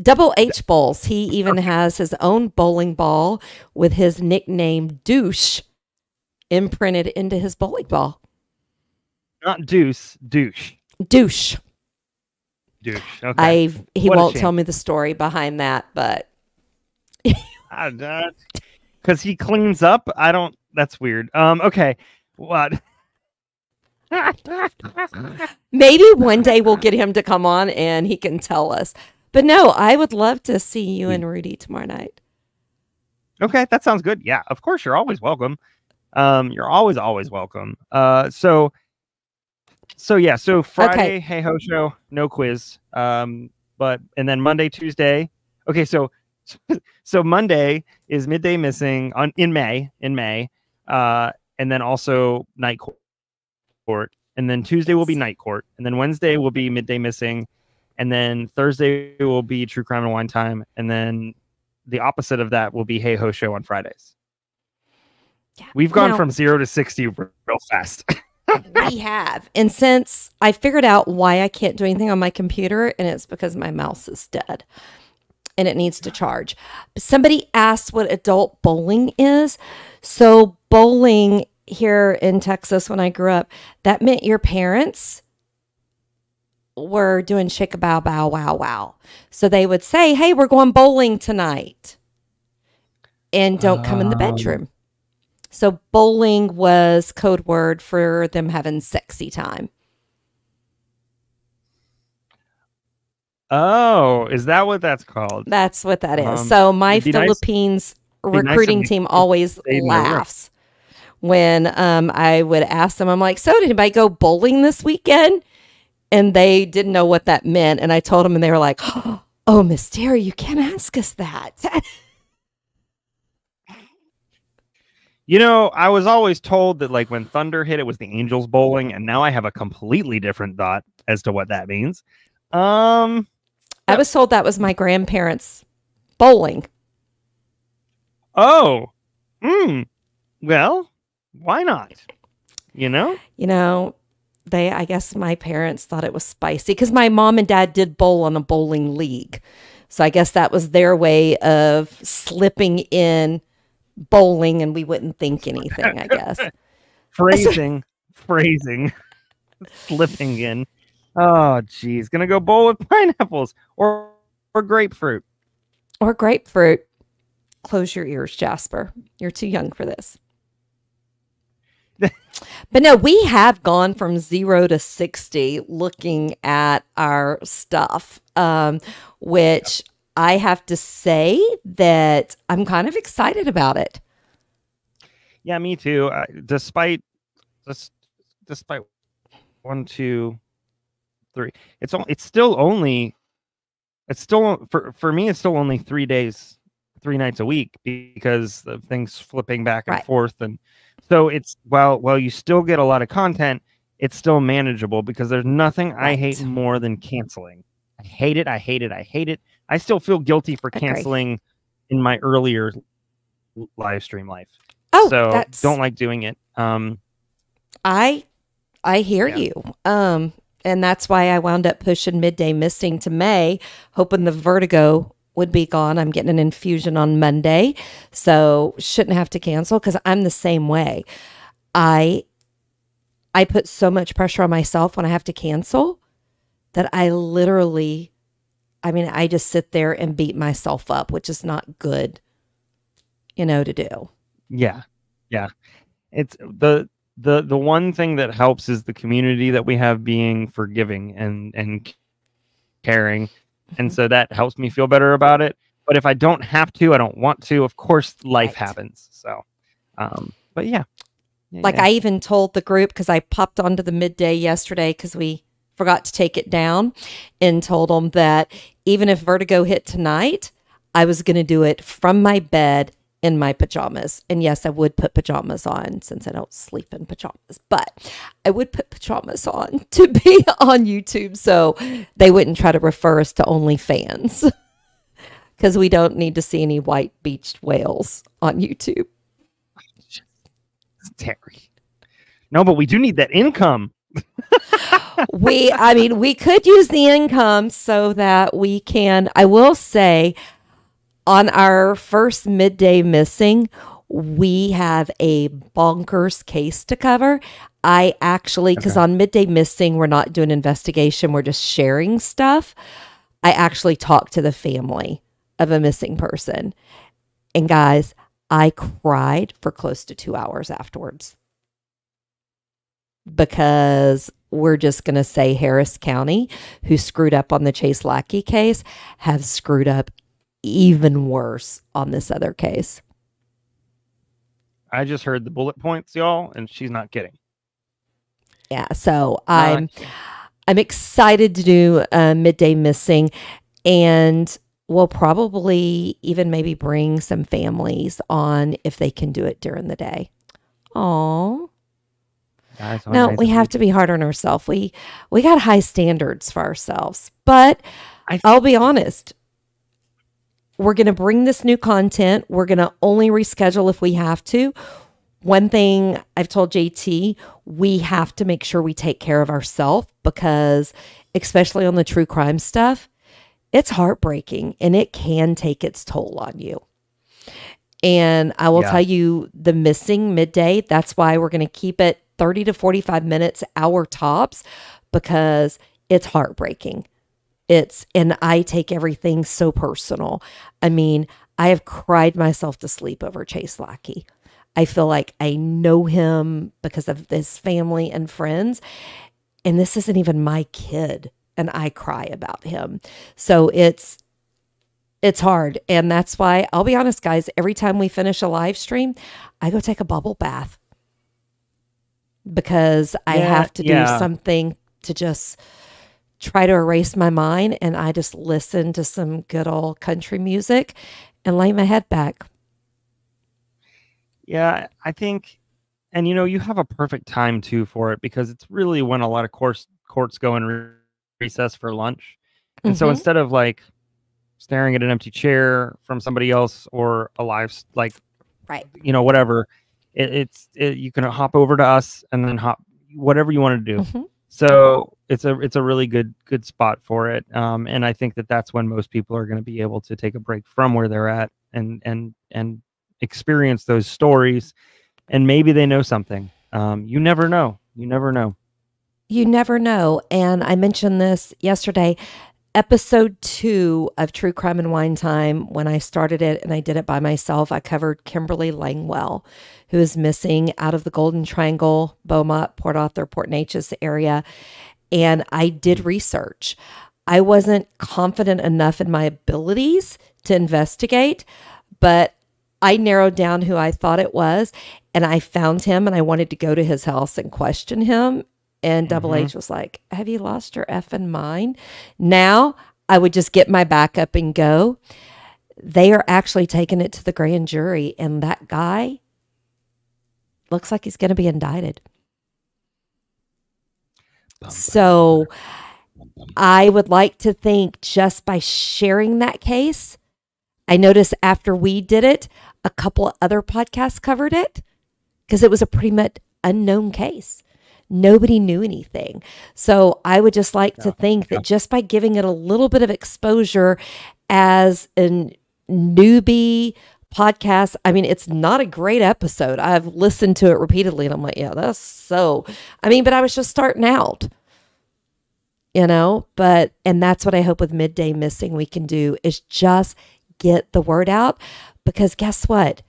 Double H bowls. He even has his own bowling ball with his nickname Douche imprinted into his bowling ball. Not deuce, douche. Douche. Douche. Okay. I he What won't tell me the story behind that, but Because he cleans up. I don't. That's weird. Um. Okay. What? maybe one day we'll get him to come on and he can tell us. But no, I would love to see you and Rudy tomorrow night. Okay, that sounds good. Yeah, of course, you're always welcome. Um, you're always always welcome. Uh, so, so yeah, so Friday, hey ho show, no quiz. Um, but and then Monday, Tuesday. Okay, so so Monday is midday missing on in May in May, uh, and then also night court, and then Tuesday will be night court, and then Wednesday will be midday missing, and then Thursday will be true crime and wine time, and then the opposite of that will be Hey Ho Show on Fridays. Yeah. We've gone Now- from zero to 60 real fast. we have. And since I figured out why I can't do anything on my computer, and it's because my mouse is dead and it needs to charge. Somebody asked what adult bowling is. So, bowling here in Texas, when I grew up, that meant your parents were doing shake a bow bow wow wow. So they would say, Hey, we're going bowling tonight. And don't come in the Um. bedroom. So bowling was code word for them having sexy time. Oh, is that what that's called? That's what that is. Um, so my nice- Philippines nice recruiting we team always stay in the room. laughs when um, I would ask them. I'm like, "So did anybody go bowling this weekend?" And they didn't know what that meant. And I told them, and they were like, "Oh, Miss Terry, you can't ask us that." You know, I was always told that like when thunder hit, it was the Angels bowling, and now I have a completely different thought as to what that means. Um, I was told that was my grandparents bowling. oh, hmm. Well, why not? You know, you know, they I guess my parents thought it was spicy because my mom and dad did bowl on a bowling league. So I guess that was their way of slipping in bowling and we wouldn't think anything, I guess. phrasing, phrasing, slipping in. Oh, geez, gonna go bowl with pineapples or or grapefruit. Or grapefruit. Close your ears, Jasper. You're too young for this. but no, we have gone from zero to 60 looking at our stuff, um, which I have to say that I'm kind of excited about it. Yeah, me too. Uh, despite, des- despite one, two, three, it's all. It's still only. It's still for for me. It's still only three days, three nights a week because of things flipping back and Right. forth, and so it's while while you still get a lot of content, it's still manageable because there's nothing I hate more than canceling. I hate it. I hate it. I hate it. I still feel guilty for canceling in my earlier live stream life Oh, so that's don't like doing it. Um, I I hear Yeah. you. Um and that's why I wound up pushing midday missing to May, hoping the vertigo would be gone. I'm getting an infusion on Monday, so shouldn't have to cancel cuz I'm the same way. I I put so much pressure on myself when I have to cancel that I literally I mean, I just sit there and beat myself up, which is not good, you know, to do. yeah, yeah. It's the the the one thing that helps is the community that we have being forgiving and and caring, and so that helps me feel better about it. But if I don't have to, I don't want to. Of course, life Right. happens. So, um, but yeah, Yeah, Like yeah. I even told the group because I popped onto the midday yesterday because we forgot to take it down and told them that even if vertigo hit tonight, I was going to do it from my bed in my pajamas. And yes, I would put pajamas on since I don't sleep in pajamas, but I would put pajamas on to be on YouTube so they wouldn't try to refer us to OnlyFans because we don't need to see any white beached whales on YouTube. Terry. No, but we do need that income. we, I mean, we could use the income so that we can. I will say, on our first midday missing, we have a bonkers case to cover. I actually, because Okay. on midday missing, we're not doing investigation, we're just sharing stuff. I actually talked to the family of a missing person. And guys, I cried for close to two hours afterwards because we're just going to say Harris County, who screwed up on the Chase Lackey case, have screwed up even worse on this other case. I just heard the bullet points, y'all, and she's not kidding. Yeah, so I'm. I'm excited to do uh, midday missing, and we'll probably even maybe bring some families on if they can do it during the day. Oh no, we have to be hard on ourselves. We we got high standards for ourselves, but I- I'll be honest. We're going to bring this new content. We're going to only reschedule if we have to. One thing I've told JT, we have to make sure we take care of ourselves because, especially on the true crime stuff, it's heartbreaking and it can take its toll on you. And I will Yeah. tell you the missing midday, that's why we're going to keep it 30 to 45 minutes, hour tops, because it's heartbreaking. It's, and I take everything so personal. I mean, I have cried myself to sleep over Chase Lackey. I feel like I know him because of his family and friends. And this isn't even my kid. And I cry about him. So it's, it's hard. And that's why I'll be honest, guys, every time we finish a live stream, I go take a bubble bath because I have to do something to just try to erase my mind. And I just listen to some good old country music and lay my head back. Yeah, I think, and you know, you have a perfect time too for it because it's really when a lot of course courts go in re- recess for lunch, and so Mhm. instead of like staring at an empty chair from somebody else or a live like Right. you know whatever, it, it's it, you can hop over to us and then hop whatever you want to do. Mhm. So it's a it's a really good good spot for it, um, and I think that that's when most people are going to be able to take a break from where they're at and and and experience those stories, and maybe they know something. Um, you never know. You never know. You never know. And I mentioned this yesterday, episode two of True Crime and Wine Time. When I started it and I did it by myself, I covered Kimberly Langwell, who is missing out of the Golden Triangle, Beaumont, Port Arthur, Port Neches area. And I did research. I wasn't confident enough in my abilities to investigate, but I narrowed down who I thought it was and I found him and I wanted to go to his house and question him. And Double Mhm. H was like, Have you lost your effing mind? Now I would just get my back up and go. They are actually taking it to the grand jury, and that guy looks like he's going to be indicted. So I would like to think just by sharing that case, I noticed after we did it, a couple of other podcasts covered it because it was a pretty much unknown case. Nobody knew anything. So I would just like to Yeah, think yeah. that just by giving it a little bit of exposure as a newbie podcast, I mean, it's not a great episode. I've listened to it repeatedly and I'm like, yeah, that's so, I mean, but I was just starting out you know but and that's what i hope with midday missing we can do is just get the word out because guess what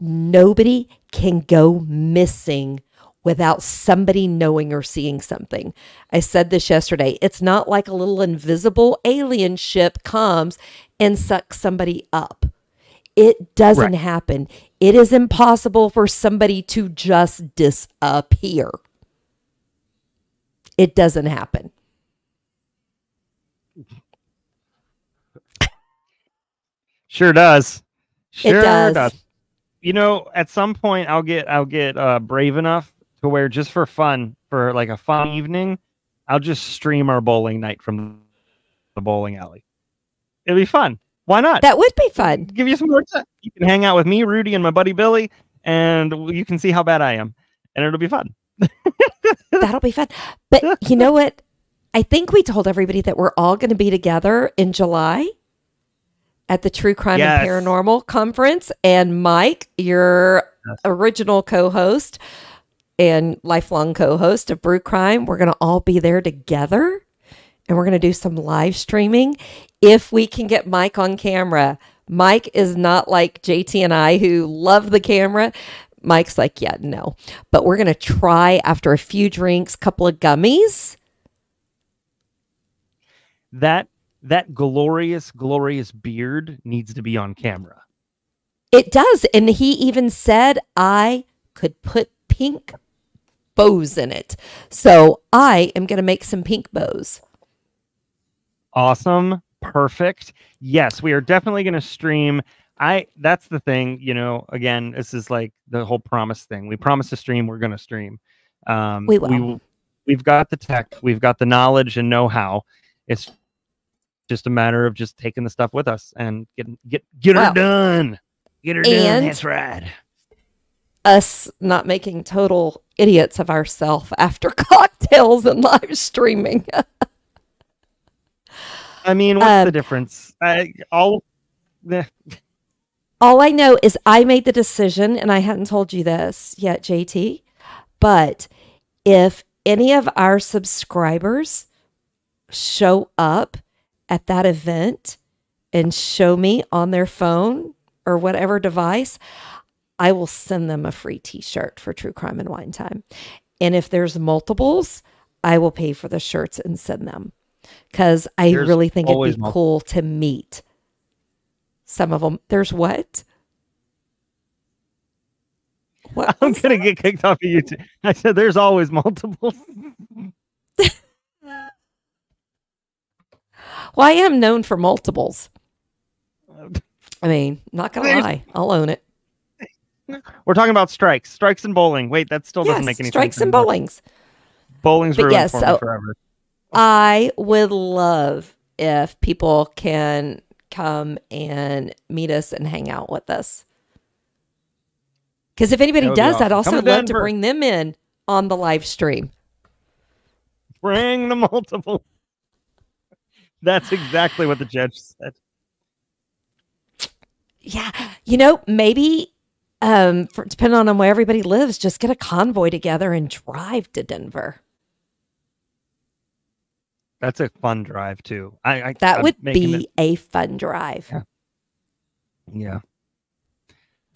nobody can go missing without somebody knowing or seeing something i said this yesterday it's not like a little invisible alien ship comes and sucks somebody up it doesn't Right. happen it is impossible for somebody to just disappear it doesn't happen Sure does. Sure does. does. you know, at some point I'll get I'll get uh, brave enough to where just for fun, for like a fun evening, I'll just stream our bowling night from the bowling alley. It'll be fun. Why not? That would be fun. Give you some more time. You can hang out with me, Rudy, and my buddy Billy, and you can see how bad I am, and it'll be fun. That'll be fun. But you know what? I think we told everybody that we're all going to be together in July at the True Crime Yes. and Paranormal Conference. And Mike, your Yes. original co host and lifelong co host of Brew Crime, we're going to all be there together and we're going to do some live streaming if we can get Mike on camera. Mike is not like JT and I who love the camera. Mike's like, yeah, no. But we're going to try after a few drinks, couple of gummies. That that glorious, glorious beard needs to be on camera. It does. And he even said I could put pink bows in it. So I am going to make some pink bows. Awesome. Perfect. Yes, we are definitely going to stream. I that's the thing, you know, again, this is like the whole promise thing. We promise to stream, we're going to stream. Um We will. we've got the tech, we've got the knowledge and know-how. It's just a matter of just taking the stuff with us and getting get get her Wow. done. Get her done. And- That's right. Us not making total idiots of ourselves after cocktails and live streaming. I mean, what's Um, the difference? I all All I know is I made the decision, and I hadn't told you this yet, JT. But if any of our subscribers show up at that event and show me on their phone or whatever device, I will send them a free t shirt for True Crime and Wine Time. And if there's multiples, I will pay for the shirts and send them because I There's really think it'd be mul- cool to meet some of them. There's what? What? I'm gonna get kicked off of YouTube. I said there's always multiples. Well, I am known for multiples. I mean, not gonna lie, I'll own it. We're talking about strikes, strikes and bowling. Wait, that still doesn't make any strikes sense. Strikes and bowlings. Bowling's But ruined yes, for so- me forever. I would love if people can come and meet us and hang out with us. Because if anybody That would be does, I'd also love to bring them in on the live stream. Bring the multiple. That's exactly what the judge said. Yeah, you know, maybe um, for, depending on where everybody lives, just get a convoy together and drive to Denver. That's a fun drive too. I, I That I'm would be a fun drive. Yeah. yeah.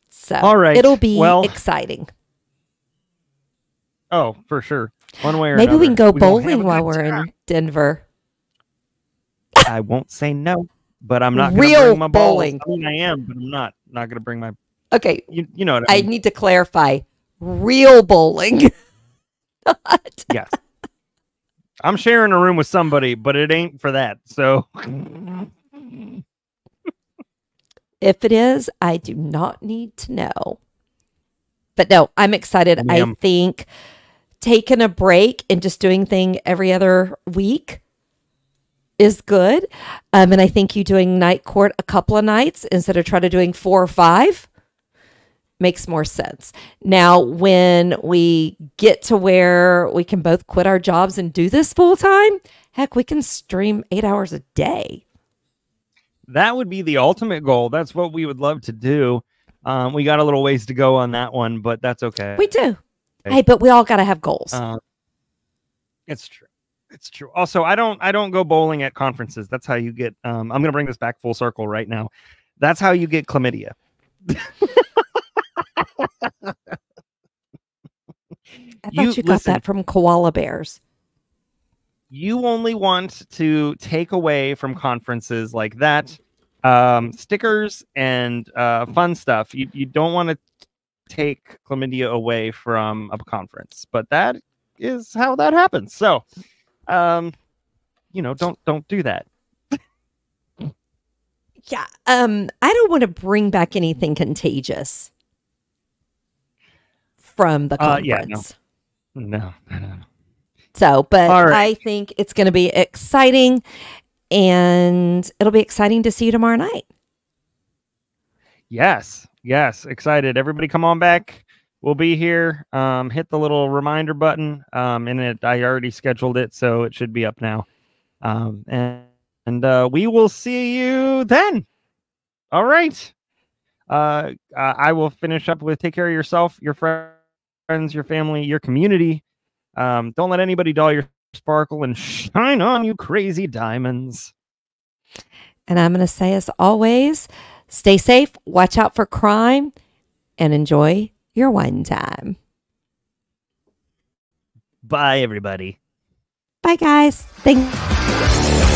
So All right, it'll be well- exciting. Oh, for sure. One way or Maybe we can go another. bowling while we're time. in Denver. I won't say no, but I'm not gonna Real bring my bowling. I mean, I am, but I'm not. Not gonna bring my. Okay, You, you know what I I need to clarify. Real bowling. Yes. I'm sharing a room with somebody, but it ain't for that. So if it is, I do not need to know. But no, I'm excited. I Ma'am. think taking a break and just doing thing every other week is good. Um, and I think you doing night court a couple of nights instead of trying to doing four or five makes more sense. Now, when we get to where we can both quit our jobs and do this full time, heck, we can stream eight hours a day. that would be the ultimate goal. That's what we would love to do. Um, we got a little ways to go on that one, but that's okay. We do. Okay. Hey, but we all got to have goals. Uh, it's true. It's true. Also, I don't I don't go bowling at conferences. That's how you get um I'm gonna bring this back full circle right now. That's how you get chlamydia. I thought you- you, got listen. that from koala bears. You only want to take away from conferences like that um stickers and uh fun stuff. You you don't want to take chlamydia away from a conference, but that is how that happens. So um you know, don't don't do that. Yeah. Um, I don't want to bring back anything contagious. From the Uh, conference. yeah, no. No, no, no. So, but right. I think it's going to be exciting and it'll be exciting to see you tomorrow night. Yes, yes, excited. Everybody come on back. We'll be here. Um, hit the little reminder button. Um, and it I already scheduled it, so it should be up now. Um, and and uh, we will see you then. All right. Uh, I I will finish up with take care of yourself, your friends, your family, your community. Um, don't let anybody dull your sparkle and shine on you crazy diamonds. And I'm going to say, as always, stay safe, watch out for crime, and enjoy your wine time. Bye, everybody. Bye, guys. Thank